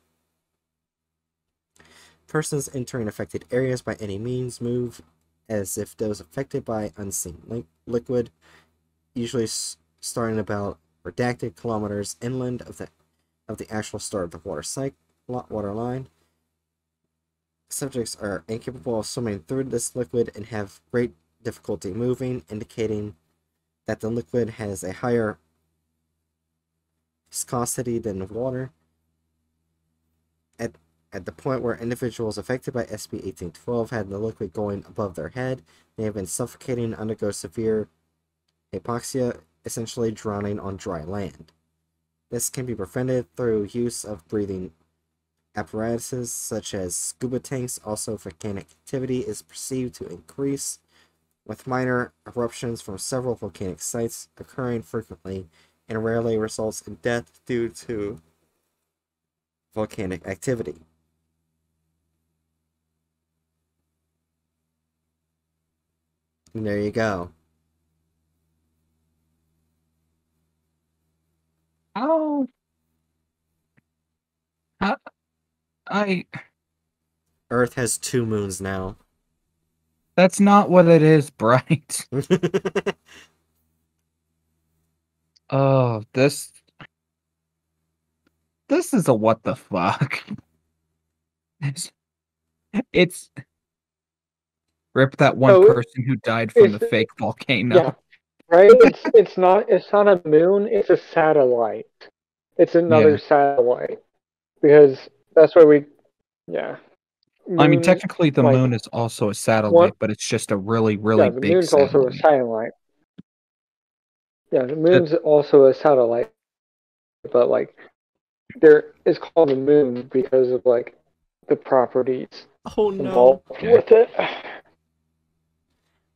Persons entering affected areas by any means move as if those affected by unseen li- liquid, usually starting about redacted kilometers inland of the of the actual start of the water cycle water line. Subjects are incapable of swimming through this liquid and have great difficulty moving, indicating that the liquid has a higher viscosity than water. At at the point where individuals affected by SCP 1812 had the liquid going above their head, they have been suffocating and undergo severe hypoxia, essentially drowning on dry land. This can be prevented through use of breathing apparatuses such as scuba tanks. Also, volcanic activity is perceived to increase, with minor eruptions from several volcanic sites occurring frequently and rarely results in death due to volcanic activity. And there you go. How? How? I. Earth has two moons now. That's not what it is, [LAUGHS] Bright. Oh, this. This is a what the fuck. It's. [LAUGHS] it's rip that one So, person who died from the fake volcano. Yeah, right. [LAUGHS] It's it's not it's not a moon. It's a satellite. It's another Yeah. satellite because that's where we. Yeah. I mean, technically, the like- moon is also a satellite, but it's just a really, really yeah, the big moon's satellite. also a satellite. Yeah, the moon's also a satellite, but like, there is called the moon because of like the properties oh no. involved Okay. with it.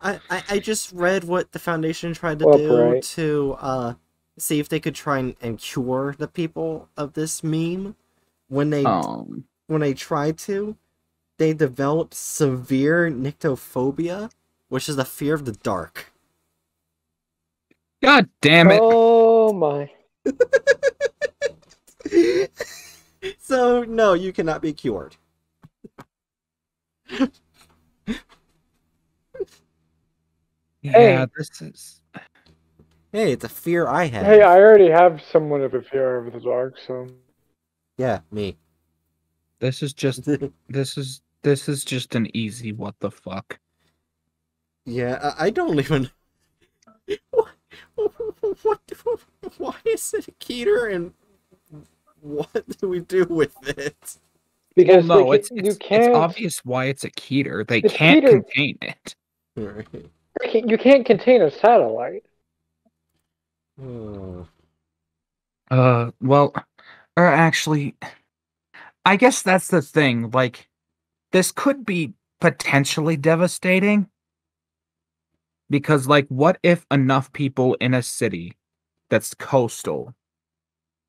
I, I, I just read what the foundation tried to Well, do right. to uh see if they could try and, and cure the people of this meme. When they Um, when they tried to, they developed severe nyctophobia, which is the fear of the dark. God damn it! Oh, my. [LAUGHS] so no, you cannot be cured. Yeah, this is. Hey, it's a fear I have. Hey, I already have somewhat of a fear of the dark, so Yeah, me. This is just. [LAUGHS] This is. This is just an easy. What the fuck? yeah, I, I don't [LAUGHS] even. What, [LAUGHS] what? Why is it a Keter, and what do we do with it? because no, they it's, you it's, can't it's obvious why it's a keter. They It's can't Keter. contain it. Right. you can't- contain a satellite. Hmm. Uh, well, or actually, I guess that's the thing. Like, this could be potentially devastating. Because, like, what if enough people in a city that's coastal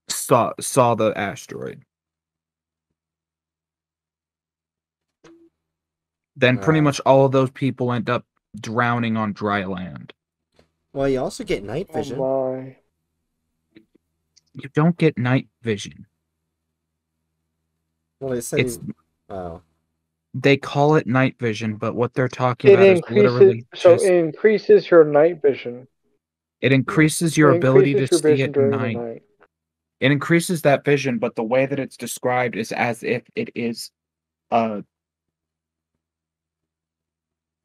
saw saw the asteroid? Then pretty Uh. much all of those people end up drowning on dry land. Well, you also get night Oh vision. my. You don't get night vision. well, they said. It's you- Oh. They call it night vision, but what they're talking It about is literally so just, it increases your night vision. it increases your It ability to increases your see at night. night. It increases that vision, but the way that it's described is as if it is uh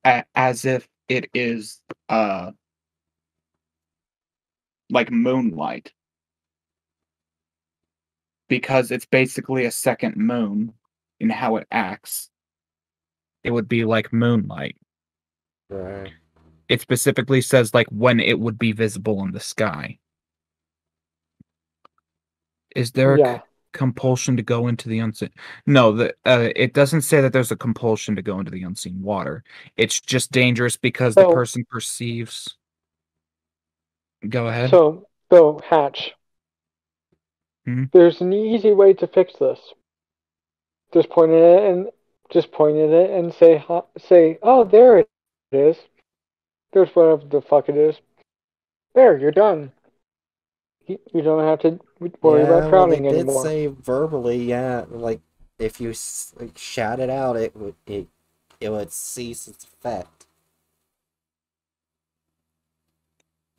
a- as if it is uh like moonlight. Because it's basically a second moon in how it acts. It would be like moonlight. Right. it specifically says like when it would be visible in the sky. Is there a Yeah. c- compulsion to go into the unseen? No, the uh, it doesn't say that there's a compulsion to go into the unseen water. It's just dangerous because the person perceives. Go ahead. So so Hatch. Hmm? There's an easy way to fix this. Just point it and just point at it and say say, oh there it is. There's whatever the fuck it is. There, you're done. You, you don't have to worry yeah, about well, drowning they did say verbally, yeah, like if you like, shout it out, it would it it would cease its effect.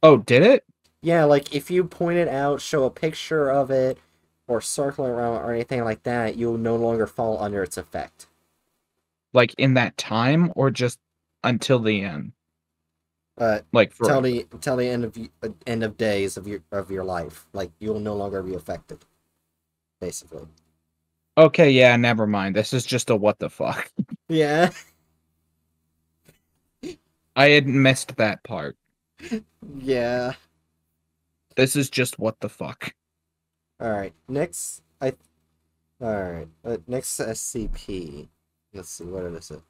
oh, did it? Yeah, like if you point it out, show a picture of it, or circle it around or anything like that, you'll no longer fall under its effect. Like in that time, or just until the end? Uh, Like for till the till the end of uh, end of days of your of your life, like you'll no longer be affected. Basically. okay, yeah, never mind. This is just a what the fuck. Yeah. [LAUGHS] I had missed that part. Yeah. This is just what the fuck. All right. Next, I. All right. Uh, next SCP. Let's see. What is it?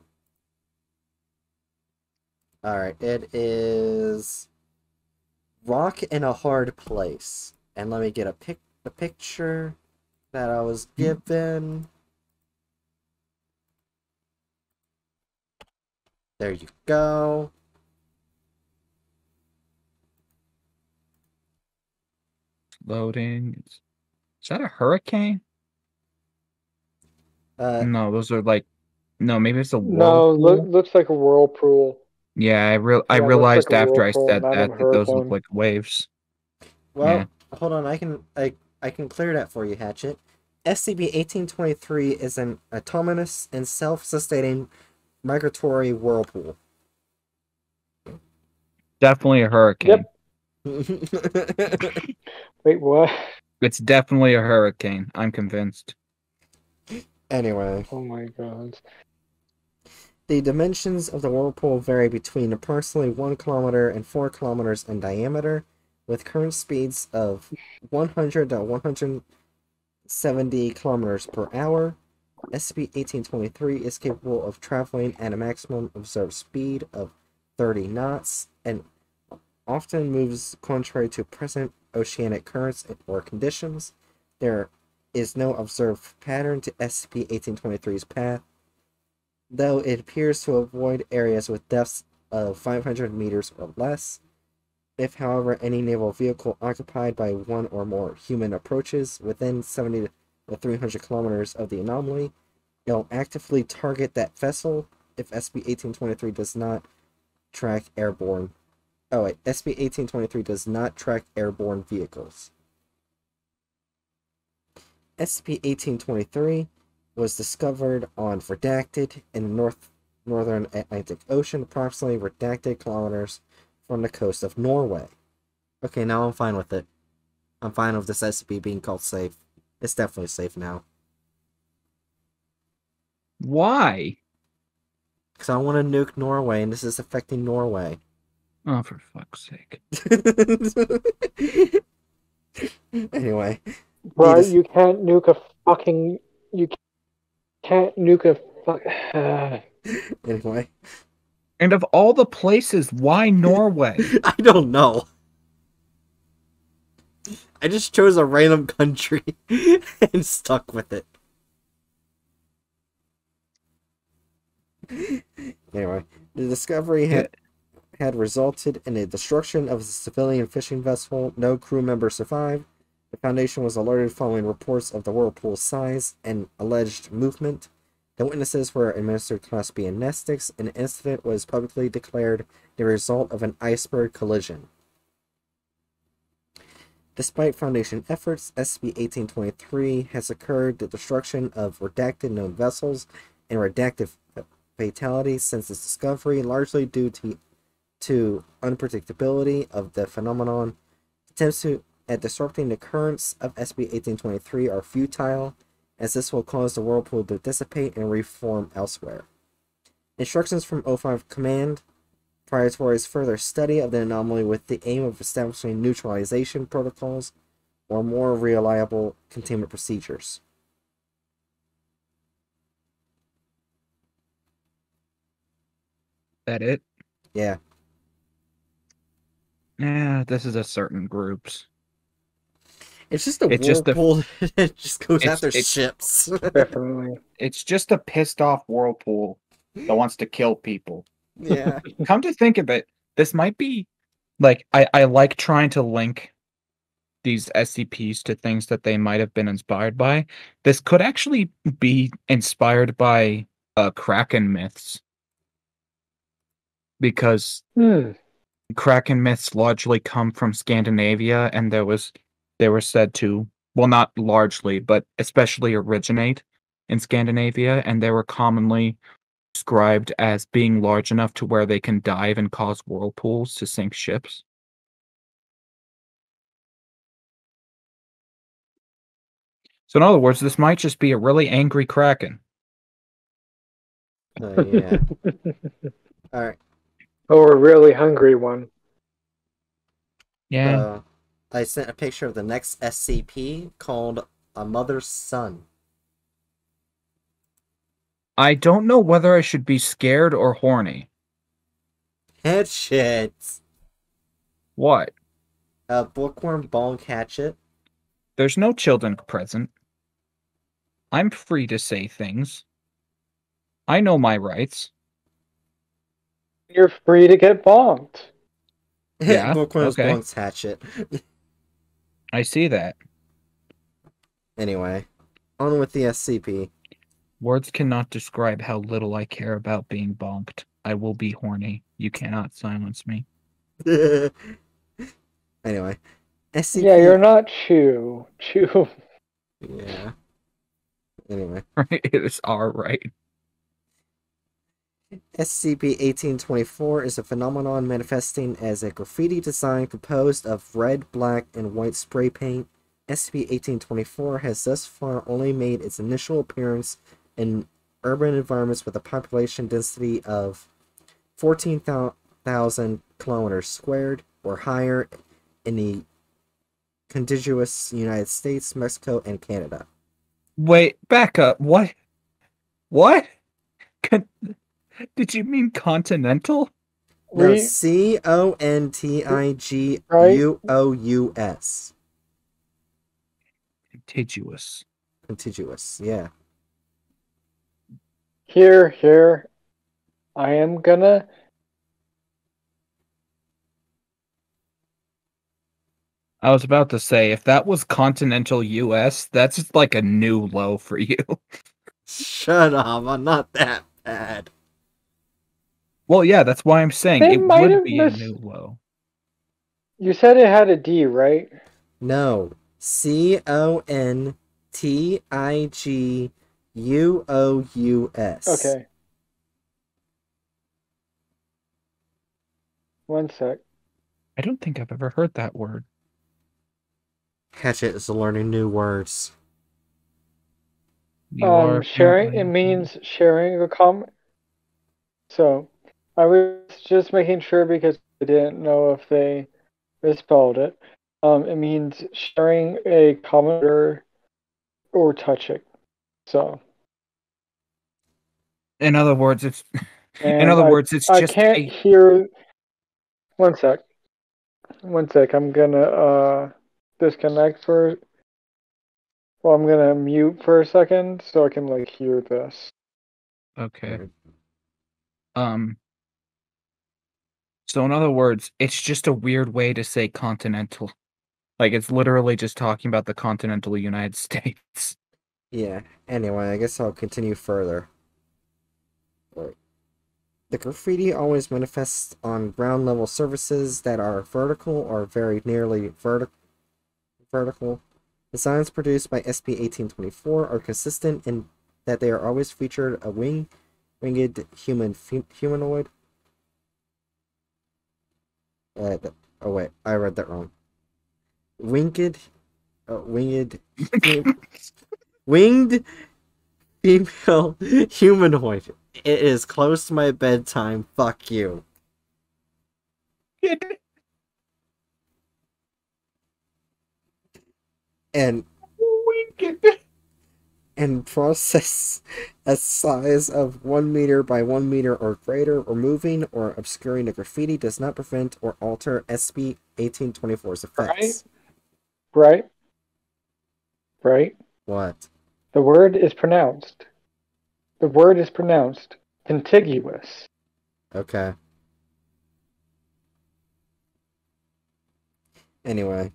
All right. It is rock in a hard place. And let me get a pic a picture that I was given. There you go. Loading. Is is that a hurricane? Uh, no, those are like. No, maybe it's a No, whirlpool. look, looks like a whirlpool. yeah, I real I Yeah, it realized like after I said that that those look like waves. Well, Yeah. hold on. I can I I can clear that for you, Hatchet. SCP eighteen twenty three is an autonomous and self sustaining migratory whirlpool. Definitely a hurricane. [LAUGHS] Wait, what? It's definitely a hurricane. I'm convinced. anyway, Oh my god. The dimensions of the whirlpool vary between approximately one kilometer and four kilometers in diameter, with current speeds of one hundred to one hundred seventy kilometers per hour. SCP eighteen twenty three is capable of traveling at a maximum observed speed of thirty knots and often moves contrary to present oceanic currents or conditions. There is no observed pattern to SCP 1823's path, though it appears to avoid areas with depths of 500 meters or less. If, however, any naval vehicle occupied by one or more human approaches within 70 to 300 kilometers of the anomaly, it'll actively target that vessel if SCP 1823 does not track airborne. Oh, wait, SCP 1823 does not track airborne vehicles. SCP 1823 was discovered on Redacted in the North Northern Atlantic Ocean, approximately redacted kilometers from the coast of Norway. Okay, now I'm fine with it. I'm fine with this SCP being called safe. It's definitely safe now. Why? Because I want to nuke Norway, and this is affecting Norway. Oh, for fuck's sake. [LAUGHS] anyway, Right, Yes. you can't nuke a fucking. You can't nuke a fuck. [SIGHS] anyway. And of all the places, why Norway? [LAUGHS] I don't know. I just chose a random country [LAUGHS] and stuck with it. Anyway, the discovery had had resulted in the destruction of a civilian fishing vessel. No crew member survived. The Foundation was alerted following reports of the whirlpool's size and alleged movement. The witnesses were administered Class B amnestics, and the incident was publicly declared the result of an iceberg collision. Despite Foundation efforts, SCP 1823 has occurred the destruction of redacted known vessels and redacted fatalities since its discovery, largely due to, to unpredictability of the phenomenon. Attempts to, at disrupting the currents of SCP 1823 are futile, as this will cause the whirlpool to dissipate and reform elsewhere. Instructions from O5 Command prioritize further study of the anomaly with the aim of establishing neutralization protocols or more reliable containment procedures. that it? Yeah, Yeah, this is a certain groups. It's just a It's just a- whirlpool [LAUGHS] that just goes after it's- ships. [LAUGHS] Definitely. It's just a pissed off whirlpool that wants to kill people. yeah, [LAUGHS] Come to think of it, this might be like I, I like trying to link these SCPs to things that they might have been inspired by. This could actually be inspired by uh Kraken myths. Because Hmm. Kraken myths largely come from Scandinavia, and there was they were said to well not largely, but especially originate in Scandinavia, and they were commonly described as being large enough to where they can dive and cause whirlpools to sink ships. So in other words, this might just be a really angry Kraken. Uh, yeah. [LAUGHS] All right. or a really hungry one. Yeah. Uh, I sent a picture of the next SCP called A Mother's Son. I don't know whether I should be scared or horny. Head shit. What? A bookworm bong hatchet. There's no children present. I'm free to say things. I know my rights. You're free to get bonked. Yeah, [LAUGHS] bookworm's okay. bong's hatchet. [LAUGHS] I see that. Anyway, on with the SCP. Words cannot describe how little I care about being bonked. I will be horny. You cannot silence me. [LAUGHS] anyway, SCP. Yeah, you're not Chew. Chew. Yeah. Anyway, Right? [LAUGHS] It is all right. SCP-1824 is a phenomenon manifesting as a graffiti design composed of red, black, and white spray paint. SCP-1824 has thus far only made its initial appearance in urban environments with a population density of 14,000 kilometers squared or higher in the contiguous United States, Mexico, and Canada. Wait, back up. What? What? [LAUGHS] Did you mean continental? No, C O N T I G U O U S. Contiguous. Contiguous, yeah. Here, here. I am gonna I was about to say, if that was continental US, that's like a new low for you. [LAUGHS] Shut up! I'm not that bad. Well, yeah, that's why I'm saying They it might would have be mis- a new low. You said it had a D, right? No. C O N T I G U O U S. Okay. One sec. I don't think I've ever heard that word. Hatchet is learning new words. You are Um, sharing it apparently- means sharing a comment. So, I was just making sure because I didn't know if they misspelled it. Um, it means sharing a comment or, touching. So, In other words, it's in other I, words, it's I just can't a, hear. One sec. One sec. I'm gonna uh disconnect for. Well, I'm gonna mute for a second so I can like hear this. okay. Um. So in other words, it's just a weird way to say continental. Like it's literally just talking about the continental [LAUGHS] United States. Yeah. Anyway, I guess I'll continue further. Right. The graffiti always manifests on ground level surfaces that are vertical or very nearly verti- vertical. Designs produced by SCP 1824 are consistent in that they are always featured a wing, winged human humanoid. Uh, oh wait, I read that wrong. Winged, uh, winged, [LAUGHS] winged female humanoid. It is close to my bedtime. Fuck you. [LAUGHS] And and process a size of one meter by one meter or greater, removing or obscuring the graffiti does not prevent or alter SCP 1824's effects. Right? Right? Right. What? The word is pronounced. The word is pronounced contiguous. Okay. Anyway.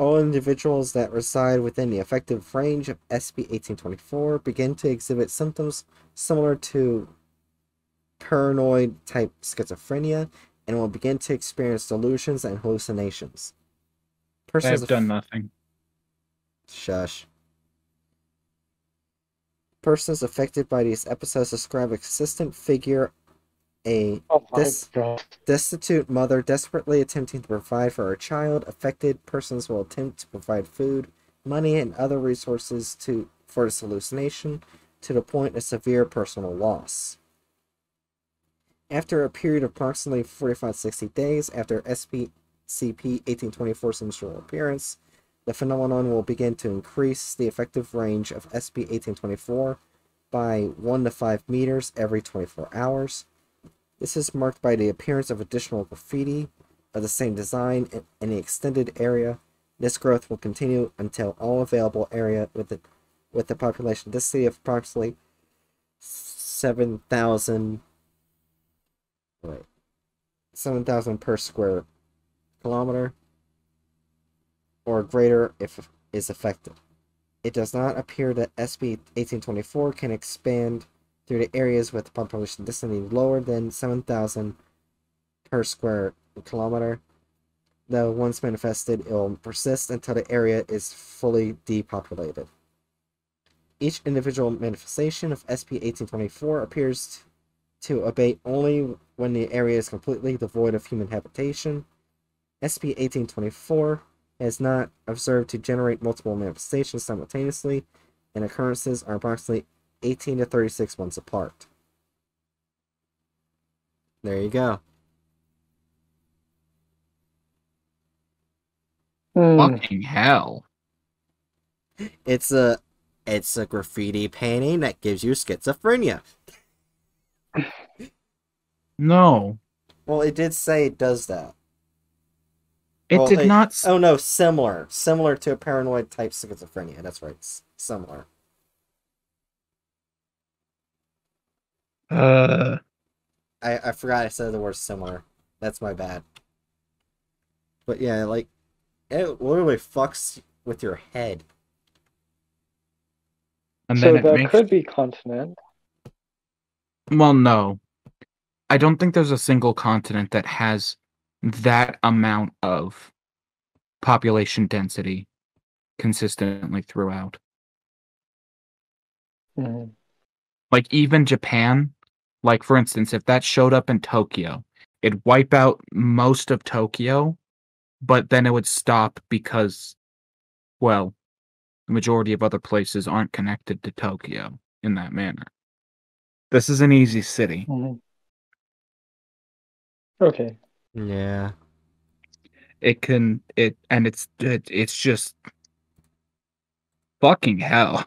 All individuals that reside within the effective range of SCP 1824 begin to exhibit symptoms similar to paranoid type schizophrenia and will begin to experience delusions and hallucinations. Persons I've done nothing. Shush. Persons affected by these episodes describe a consistent figure, a Oh destitute mother desperately attempting to provide for her child. Affected persons will attempt to provide food, money, and other resources to for this hallucination to the point of severe personal loss. After a period of approximately 45 60 days after SPCP 1824's initial appearance, the phenomenon will begin to increase the effective range of SCP 1824 by 1 to 5 meters every 24 hours. This is marked by the appearance of additional graffiti of the same design in, the extended area. This growth will continue until all available area with the with the population density of approximately seven thousand wait seven thousand per square kilometer or greater if is affected. It does not appear that SCP 1824 can expand through the areas with population density lower than 7,000 per square kilometer. Though once manifested, it will persist until the area is fully depopulated. Each individual manifestation of SCP 1824 appears to abate only when the area is completely devoid of human habitation. SCP 1824 has not observed to generate multiple manifestations simultaneously, and occurrences are approximately 18 to 36 months apart. There you go. Hmm. Fucking hell. It's a it's a graffiti painting that gives you schizophrenia. No. Well, it did say it does that. It Well, did it- not. s- Oh no, similar, similar to a paranoid type schizophrenia. That's right, s- similar. Uh, I I forgot I said the word similar. That's my bad. But yeah, like it literally fucks with your head. And so then it that makes could be continent. Well, no. I don't think there's a single continent that has that amount of population density consistently throughout. Mhm. Like even Japan, like for instance, if that showed up in Tokyo, it'd wipe out most of Tokyo, but then it would stop because well, the majority of other places aren't connected to Tokyo in that manner. This is an easy city. Mhm. Okay. Yeah. it can it and it's it, it's just fucking hell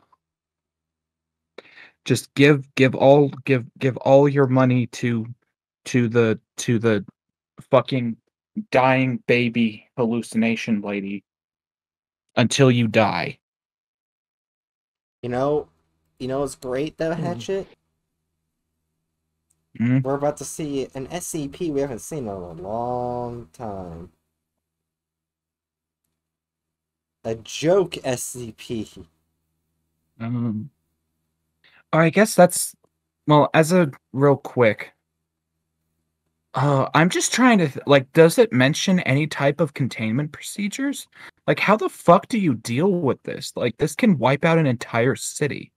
just give give all give give all your money to to the to the fucking dying baby hallucination lady until you die You know, you know what's great though, Hmm. Hatchet? Mhm. We're about to see an SCP we haven't seen in a long time. A joke SCP. um or i guess that's well as a real quick. Uh i'm just trying to th- like does it mention any type of containment procedures? Like how the fuck do you deal with this? Like this can wipe out an entire city.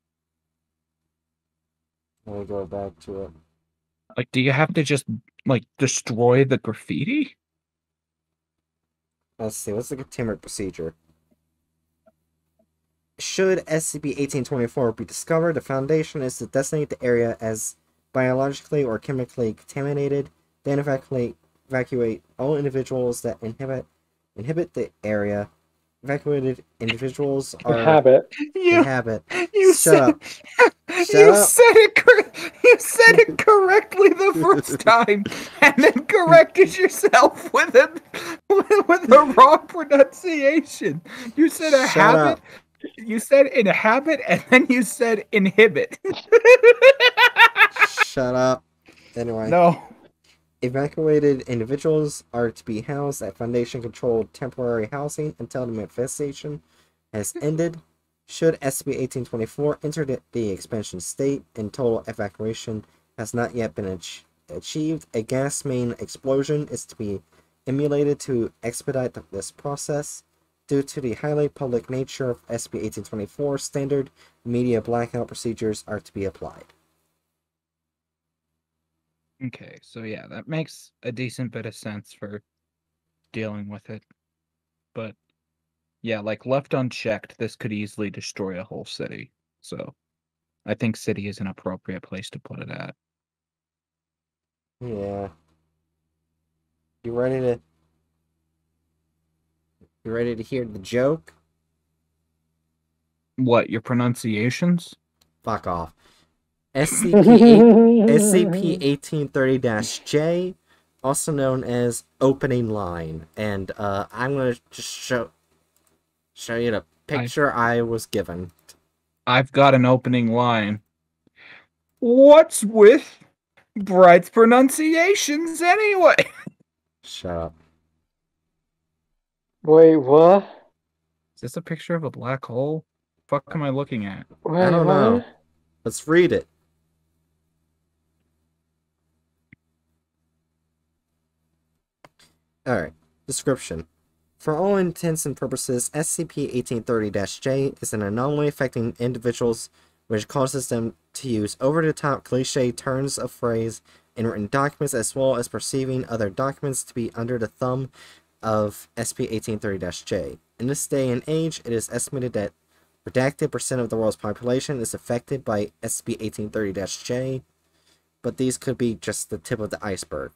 Let me go back to it. like do you have to just like destroy the graffiti? Let's see, what's the containment procedure? Should SCP-1824 be discovered, the Foundation is to designate the area as biologically or chemically contaminated, then evacuate, evacuate all individuals that inhibit inhibit the area. Evacuated individuals are Habit. you inhabit. you Shut said up. [LAUGHS] you up. said it cor- you said it correctly the first [LAUGHS] time and then corrected yourself with a [LAUGHS] with, with the wrong pronunciation you said a Shut habit up. You said inhabit and then you said inhibit Shut up. Anyway. no Evacuated individuals are to be housed at Foundation controlled temporary housing until the manifestation has ended. Should SCP 1824 enter the, the expansion state and total evacuation has not yet been ach- achieved, a gas main explosion is to be emulated to expedite this process. Due to the highly public nature of SCP 1824, standard media blackout procedures are to be applied. okay so yeah that makes a decent bit of sense for dealing with it but yeah like left unchecked this could easily destroy a whole city so i think city is an appropriate place to put it at Yeah. You ready to You ready to hear the joke? what your pronunciations Fuck off. SCP SCP 1830-J, also known as opening line, and uh, I'm gonna just show show you the picture I was given. I've got an opening line. What's with Bright's pronunciations anyway? [LAUGHS] Shut up. Wait, what? Is this a picture of a black hole? Fuck am I looking at? Wait, don't what? know. Let's read it. Alright, description. For all intents and purposes, SCP 1830 J is an anomaly affecting individuals which causes them to use over the top cliche turns of phrase in written documents as well as perceiving other documents to be under the thumb of SCP 1830 J. In this day and age, it is estimated that redacted percent of the world's population is affected by SCP 1830 J, but these could be just the tip of the iceberg.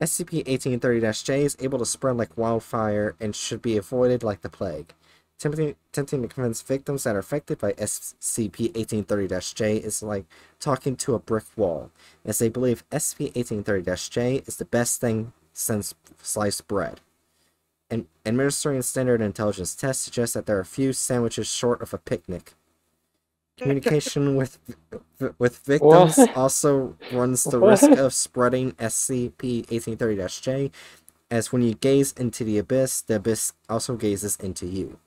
SCP 1830 J is able to spread like wildfire and should be avoided like the plague. Tempting, tempting to convince victims that are affected by SCP 1830 J is like talking to a brick wall, as they believe SCP 1830 J is the best thing since sliced bread. And administering standard intelligence tests suggest that there are a few sandwiches short of a picnic. Communication [LAUGHS] with with victims What? [LAUGHS] also runs the What? risk of spreading SCP 1830 J as when you gaze into the abyss, the abyss also gazes into you.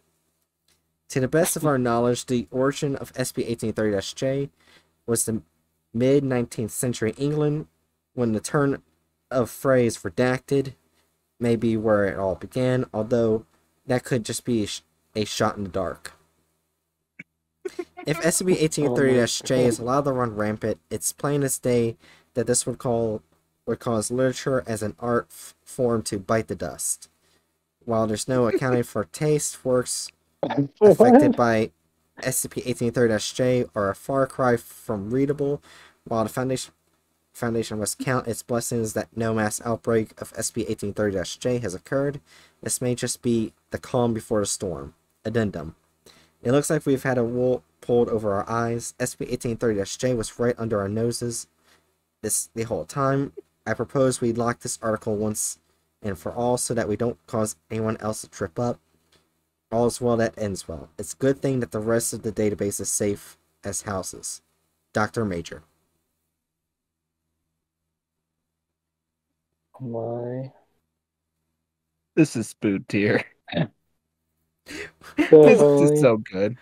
To the best of our [LAUGHS] knowledge, the origin of SCP 1830 J was the mid 19th century England when the turn of phrase redacted may be where it all began, although that could just be a shot in the dark. If SCP 1830 J is allowed to run rampant, it's plain as day that this would call would cause literature as an art f- form to bite the dust. While there's no accounting for taste, works [LAUGHS] affected by SCP 1830 J are a far cry from readable, while the Foundation Foundation must count its blessings that no mass outbreak of SCP 1830 J has occurred. This may just be the calm before the storm. Addendum. It looks like we've had a wool pulled over our eyes. SCP 1830 J was right under our noses this the whole time. I propose we lock this article once and for all so that we don't cause anyone else to trip up. All's well that ends well. It's a good thing that the rest of the database is safe as houses. Dr. Major. My. This is spood tier. [LAUGHS] this So, is so good.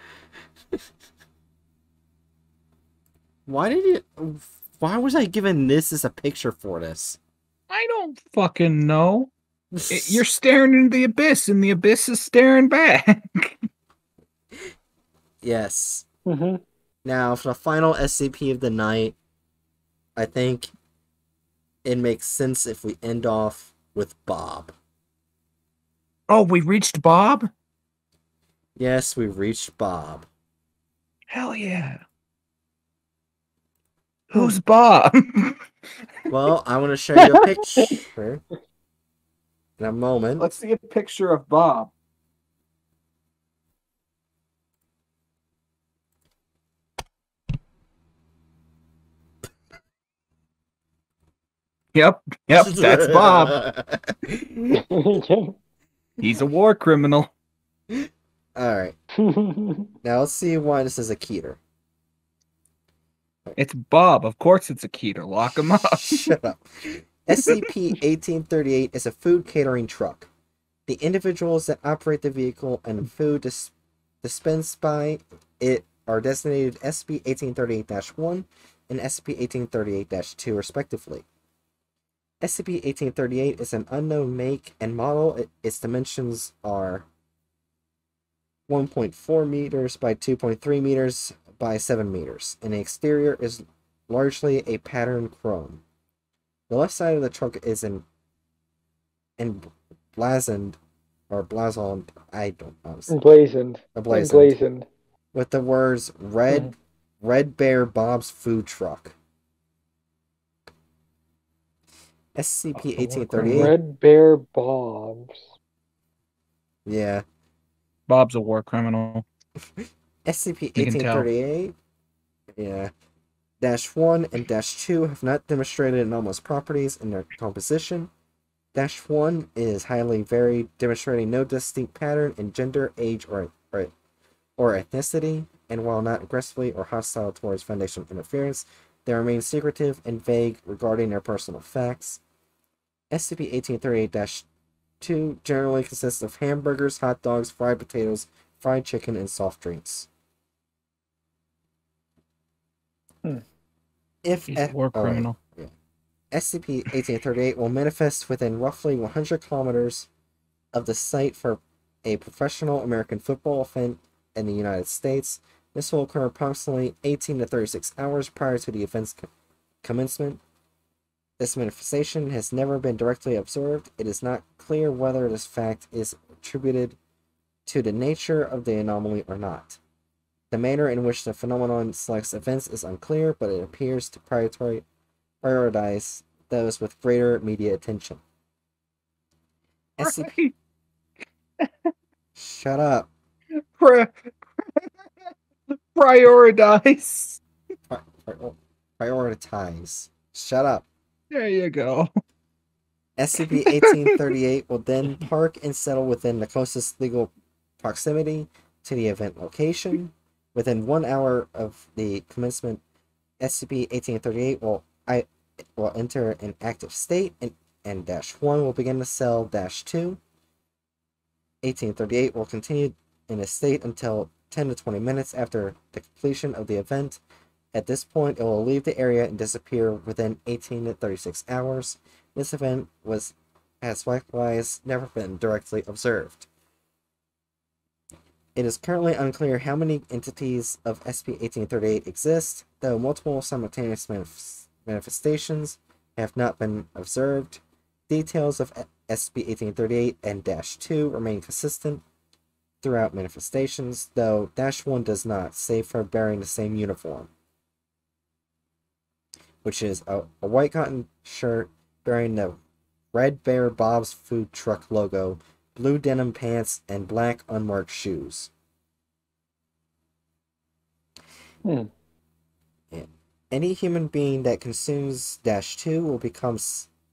Why did you why was I given this as a picture for this? I don't fucking know. [LAUGHS] It- you're staring into the abyss, and the abyss is staring back. [LAUGHS] yes. Mhm. Now for the final SCP of the night, I think it makes sense if we end off with Bob. oh, we reached Bob. Yes, we reached Bob. Hell yeah. Hmm. Who's Bob? [LAUGHS] Well, I want to show you a picture [LAUGHS] in a moment. Let's see a picture of Bob. Yep, yep, that's Bob. [LAUGHS] He's a war criminal. All right. Now let's see why this is a Keter. It's Bob. Of course it's a Keter. Lock him up. [LAUGHS] Shut up. SCP 1838 is a food catering truck. The individuals that operate the vehicle and the food dis- dispensed by it are designated SCP 1838 1 and SCP 1838 2, respectively. SCP 1838 is an unknown make and model. It- its dimensions are 1.4 meters by 2.3 meters by 7 meters, and the exterior is largely a patterned chrome. The left side of the truck is in emblazoned or blazoned. I don't honestly. Emblazoned. Emblazoned Emblazoned. with the words "Red mm. Red Bear Bob's Food Truck." SCP eighteen thirty eight. Red Bear Bob's. Yeah, Bob's a war criminal. [LAUGHS] SCP You can tell. 1838, yeah, dash 1 and dash 2 have not demonstrated anomalous properties in their composition. Dash 1 is highly varied, demonstrating no distinct pattern in gender, age, or, or, or ethnicity, and while not aggressively or hostile towards Foundation interference, they remain secretive and vague regarding their personal facts. SCP 1838 2 generally consists of hamburgers, hot dogs, fried potatoes, fried chicken, and soft drinks. Hmm. If He's a F- war all right. criminal. SCP 1838 will manifest within roughly 100 kilometers of the site for a professional American football event in the United States. This will occur approximately 18 to 36 hours prior to the event's co- commencement. This manifestation has never been directly observed. It is not clear whether this fact is attributed to the nature of the anomaly or not. The manner in which the phenomenon selects events is unclear, but it appears to prioritize those with greater media attention. SCP Shut up. Pri- prioritize. Pri- pri- prioritize. Shut up. There you go. SCP 1838 [LAUGHS] will then park and settle within the closest legal proximity to the event location. Within one hour of the commencement, SCP 1838 will I will enter an active state and and Dash 1 will begin to sell Dash 2. 1838 will continue in a state until 10 to 20 minutes after the completion of the event. At this point, it will leave the area and disappear within 18 to 36 hours. This event was, has likewise never been directly observed. It is currently unclear how many entities of SCP-1838 exist, though multiple simultaneous manif- manifestations have not been observed. Details of SCP-1838 and Dash 2 remain consistent throughout manifestations, though Dash 1 does not, save for bearing the same uniform, which is a, a white cotton shirt bearing the Red Bear Bob's Food Truck logo, blue denim pants, and black unmarked shoes. Hmm. Any human being that consumes Dash 2 will become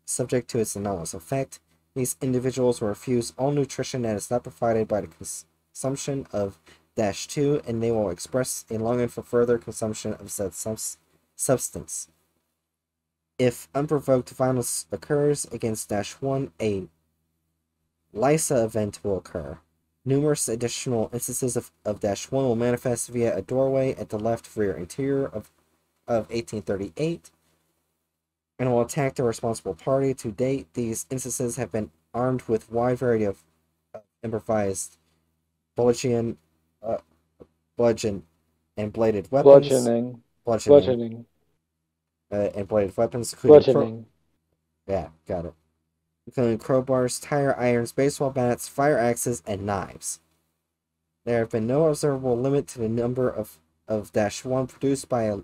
subject to its anomalous effect. These individuals will refuse all nutrition that is not provided by the cons- consumption of Dash 2, and they will express a longing for further consumption of said subs- substance. If unprovoked violence occurs against Dash 1, a Lysa event will occur. Numerous additional instances of, of Dash 1 will manifest via a doorway at the left rear interior of, of 1838 and will attack the responsible party. To date, these instances have been armed with a wide variety of, of improvised bludgeon, uh, bludgeon, and bladed weapons. Bludgeoning. bludgeoning, Bludgeoning. Uh, and bladed weapons, including yeah, got it. Including crowbars, tire irons, baseball bats, fire axes, and knives. There have been no observable limit to the number of, of Dash 1 produced by a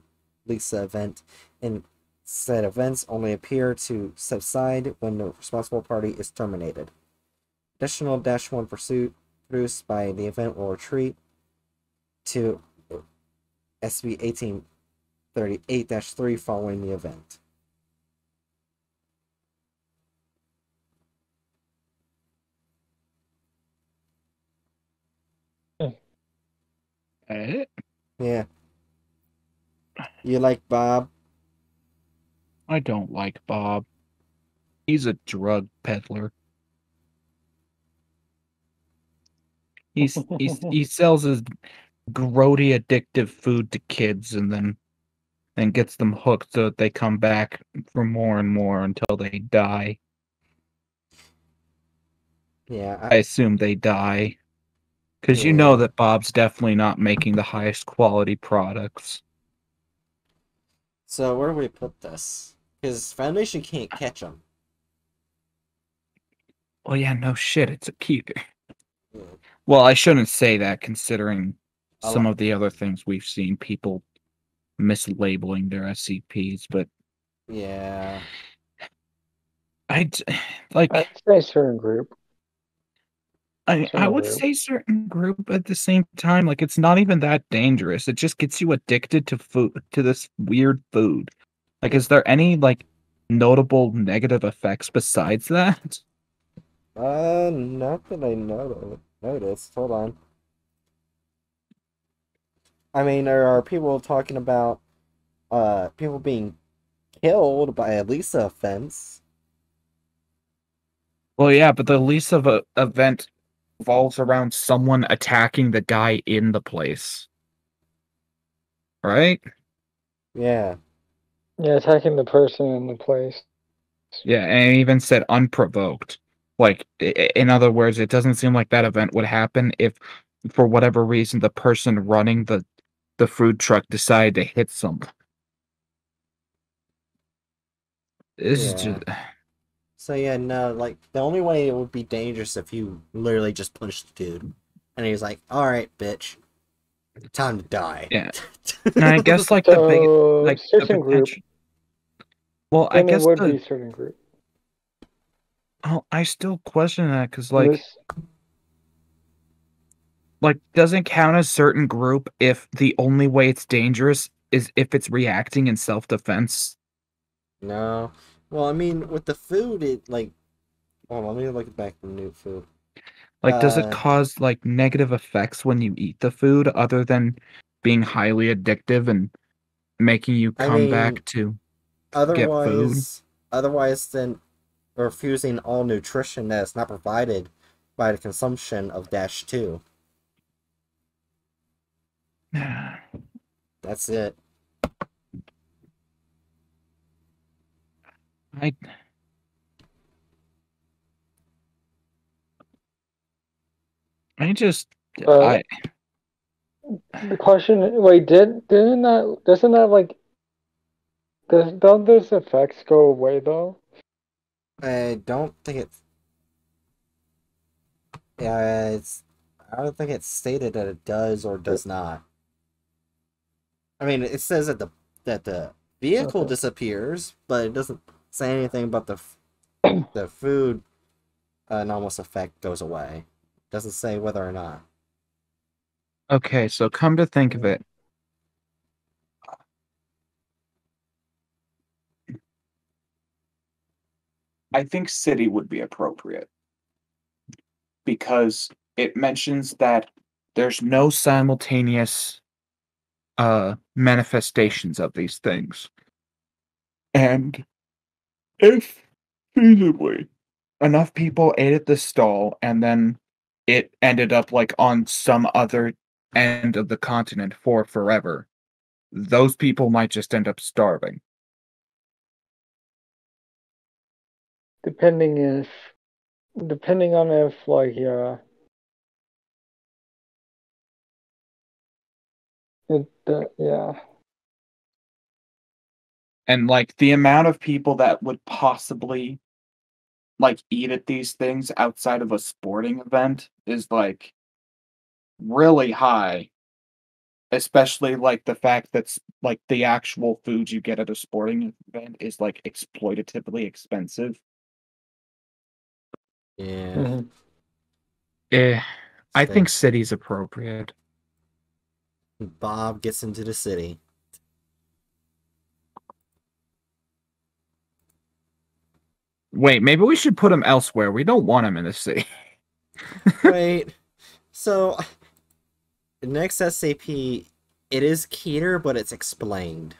Lisa event, and said events only appear to subside when the responsible party is terminated. Additional Dash 1 pursuit produced by the event will retreat to SCP 1838 3 following the event. Eh? Yeah. You like Bob? I don't like Bob. He's a drug peddler. He's, he's he sells his grody addictive food to kids and then and gets them hooked so that they come back for more and more until they die. Yeah, I I, assume they die. Because you know that Bob's definitely not making the highest quality products. so where do we put this? Because Foundation can't catch them. Well, yeah, no shit, it's a Keter. [LAUGHS] Well, I shouldn't say that considering some of the other things we've seen people mislabeling their SCPs, but Yeah. I d- like I'd say certain group. I, I would group. say certain group at the same time like it's not even that dangerous. It just gets you addicted to food to this weird food. Like is there any like notable negative effects besides that? Uh, not that I know noticed. Hold on. I mean, there are people talking about uh people being killed by a Lisa offense. Well, yeah, but the Lisa v- event revolves around someone attacking the guy in the place. Right? Yeah. Yeah, attacking the person in the place. Yeah, and even said unprovoked. Like, i- i- in other words, it doesn't seem like that event would happen if, for whatever reason, the person running the the food truck decided to hit someone. This is just [SIGHS] So yeah, no, like the only way it would be dangerous if you literally just punched the dude, and he was like, "All right, bitch, time to die." Yeah. [LAUGHS] And I guess like the big So like the certain group. potential. Well, I Then it guess would the, be certain group. oh, I still question that because like This- like doesn't count a certain group if the only way it's dangerous is if it's reacting in self defense. No, well, I mean, with the food, it like, hold on, let me look back at the new food. Like, does Uh, it cause like negative effects when you eat the food other than being highly addictive and making you I come mean, back to? food. Otherwise, otherwise than refusing all nutrition that is not provided by the consumption of Dash 2. That's it. I I just Uh, I The question, wait, did didn't that doesn't that like does don't those effects go away though? I don't think it's. Yeah, it's. I don't think it's stated that it does or does not. I mean, it says that the that the vehicle Okay. disappears, but it doesn't say anything about the [COUGHS] the food uh, anomalous effect goes away. doesn't say whether or not. okay, so come to think of it. I think city would be appropriate because it mentions that there's no simultaneous uh manifestations of these things. And if feasibly enough people ate at the stall and then it ended up like on some other end of the continent for forever, those people might just end up starving. Depending if depending on if like yeah it uh, yeah and like the amount of people that would possibly like eat at these things outside of a sporting event is like really high especially like the fact that's like the actual food you get at a sporting event is like exploitatively expensive Yeah. Mhm. eh i think city's appropriate Bob gets into the city. wait maybe we should put him elsewhere we don't want him in the city [LAUGHS] Wait. So, next SCP, it is Keter, but it's explained.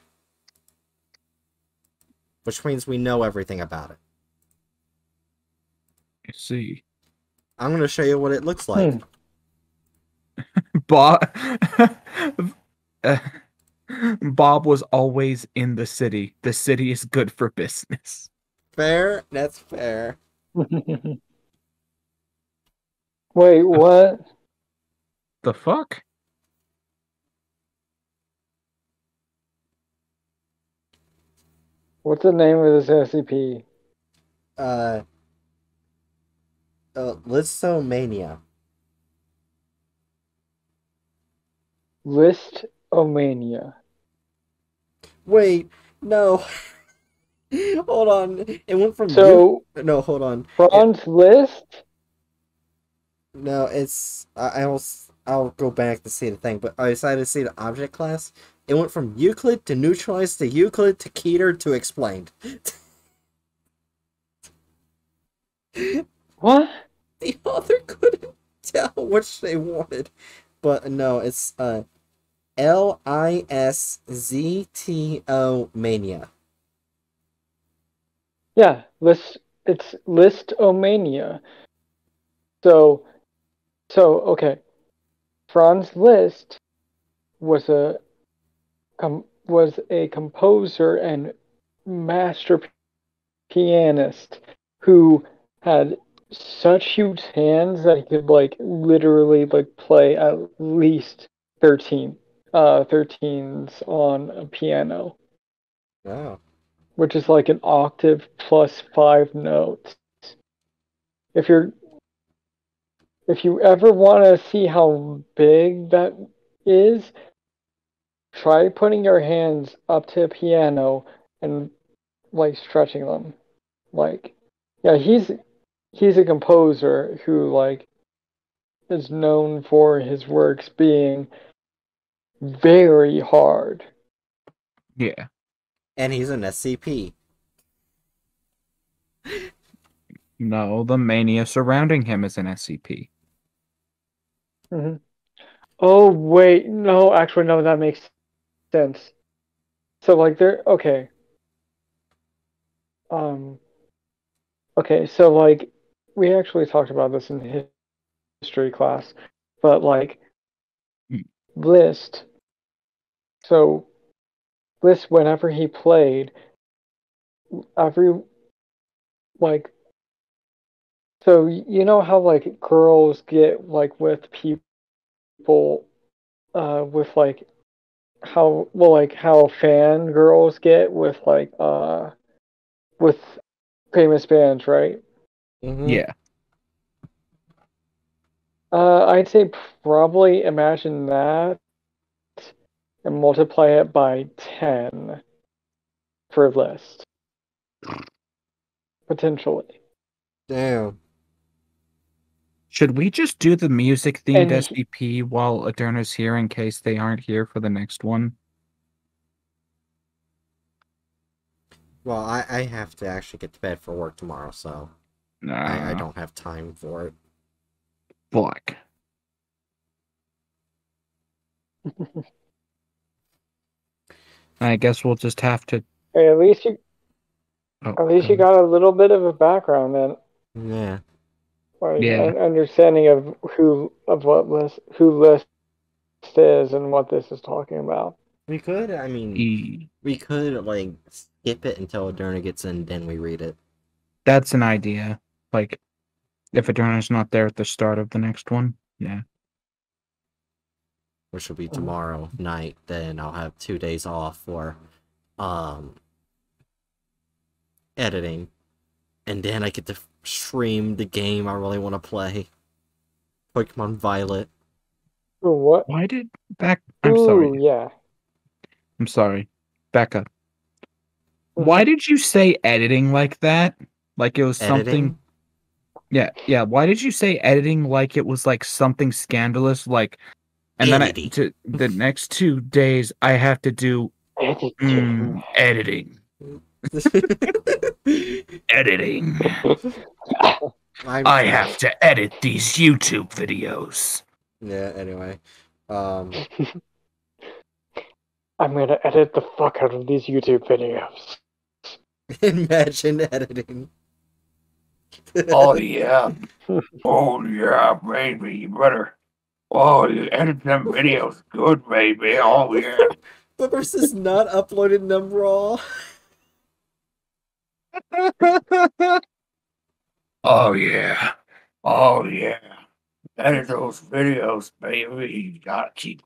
Which means we know everything about it. see I'm going to show you what it looks like. [LAUGHS] Bob [LAUGHS] uh, [LAUGHS] Bob was always in the city. The city is good for business. Fair? That's fair. [LAUGHS] Wait, what? The fuck? What's the name of this SCP? Uh, uh Lisztomania. Lisztomania. Wait, no. [LAUGHS] hold on. It went from So you- no, hold on. Franz Liszt. No, it's I, I'll s- I'll go back to see the thing, but I decided to see the object class. It went from Euclid to neutralized to Euclid to Keter to explained. [LAUGHS] What? the author couldn't [LAUGHS] tell which they wanted, but no, it's uh L I S Z T O mania. Yeah, list it's Lisztomania. So so okay. Franz Liszt was a com- was a composer and master pianist who had such huge hands that he could like literally like play at least 13 uh 13s on a piano Wow. which is like an octave plus five notes. If you're if you ever want to see how big that is, try putting your hands up to a piano and like stretching them. Like yeah, he's he's a composer who like is known for his works being very hard. Yeah. And he's an SCP. No, the mania surrounding him is an SCP. hmm Oh wait, no, actually no, that makes sense. So like they're okay. Um Okay, so like we actually talked about this in history class, but like Hmm. Liszt. So this whenever he played, every like so you know how like girls get like with people uh with like how well like how fan girls get with like uh with famous bands, right? Mhm. Yeah. Uh, I'd say probably imagine that and multiply it by 10 for a Liszt. Potentially. Damn. Should we just do the music themed And- SCP while Adurna's here in case they aren't here for the next one? Well, I, I have to actually get to bed for work tomorrow, so I, I don't have time for it. Fuck. [LAUGHS] I guess we'll just have to. Hey, at least you Oh, at least you got a little bit of a background then. Yeah. Like Yeah. an understanding of who of what Liszt who Liszt is and what this is talking about. We could, I mean, E- we could, like, skip it until Adurna gets in, then we read it. That's an idea. Like, if Adurna's not there at the start of the next one, yeah. Which will be Mhm. tomorrow night. Then I'll have two days off for um editing, and then I get to stream the game I really want to play, Pokemon Violet. Ooh, what? Why did back? I'm Ooh, sorry. yeah. I'm sorry. Back up. Why did you say editing like that? Like it was something. Yeah, yeah. Why did you say editing like it was like something scandalous? Like, and then I, to, the next two days I have to do mm, editing, [LAUGHS] editing. I'm- [LAUGHS] I have to edit these YouTube videos. Yeah. Anyway, um, [LAUGHS] I'm gonna edit the fuck out of these YouTube videos. imagine editing. Oh yeah, oh yeah, baby, you better. Oh, you edit them videos good, baby. Oh [LAUGHS] yeah. But versus not uploaded them raw. [LAUGHS] oh yeah. Oh yeah. Edit those videos, baby. You gotta keep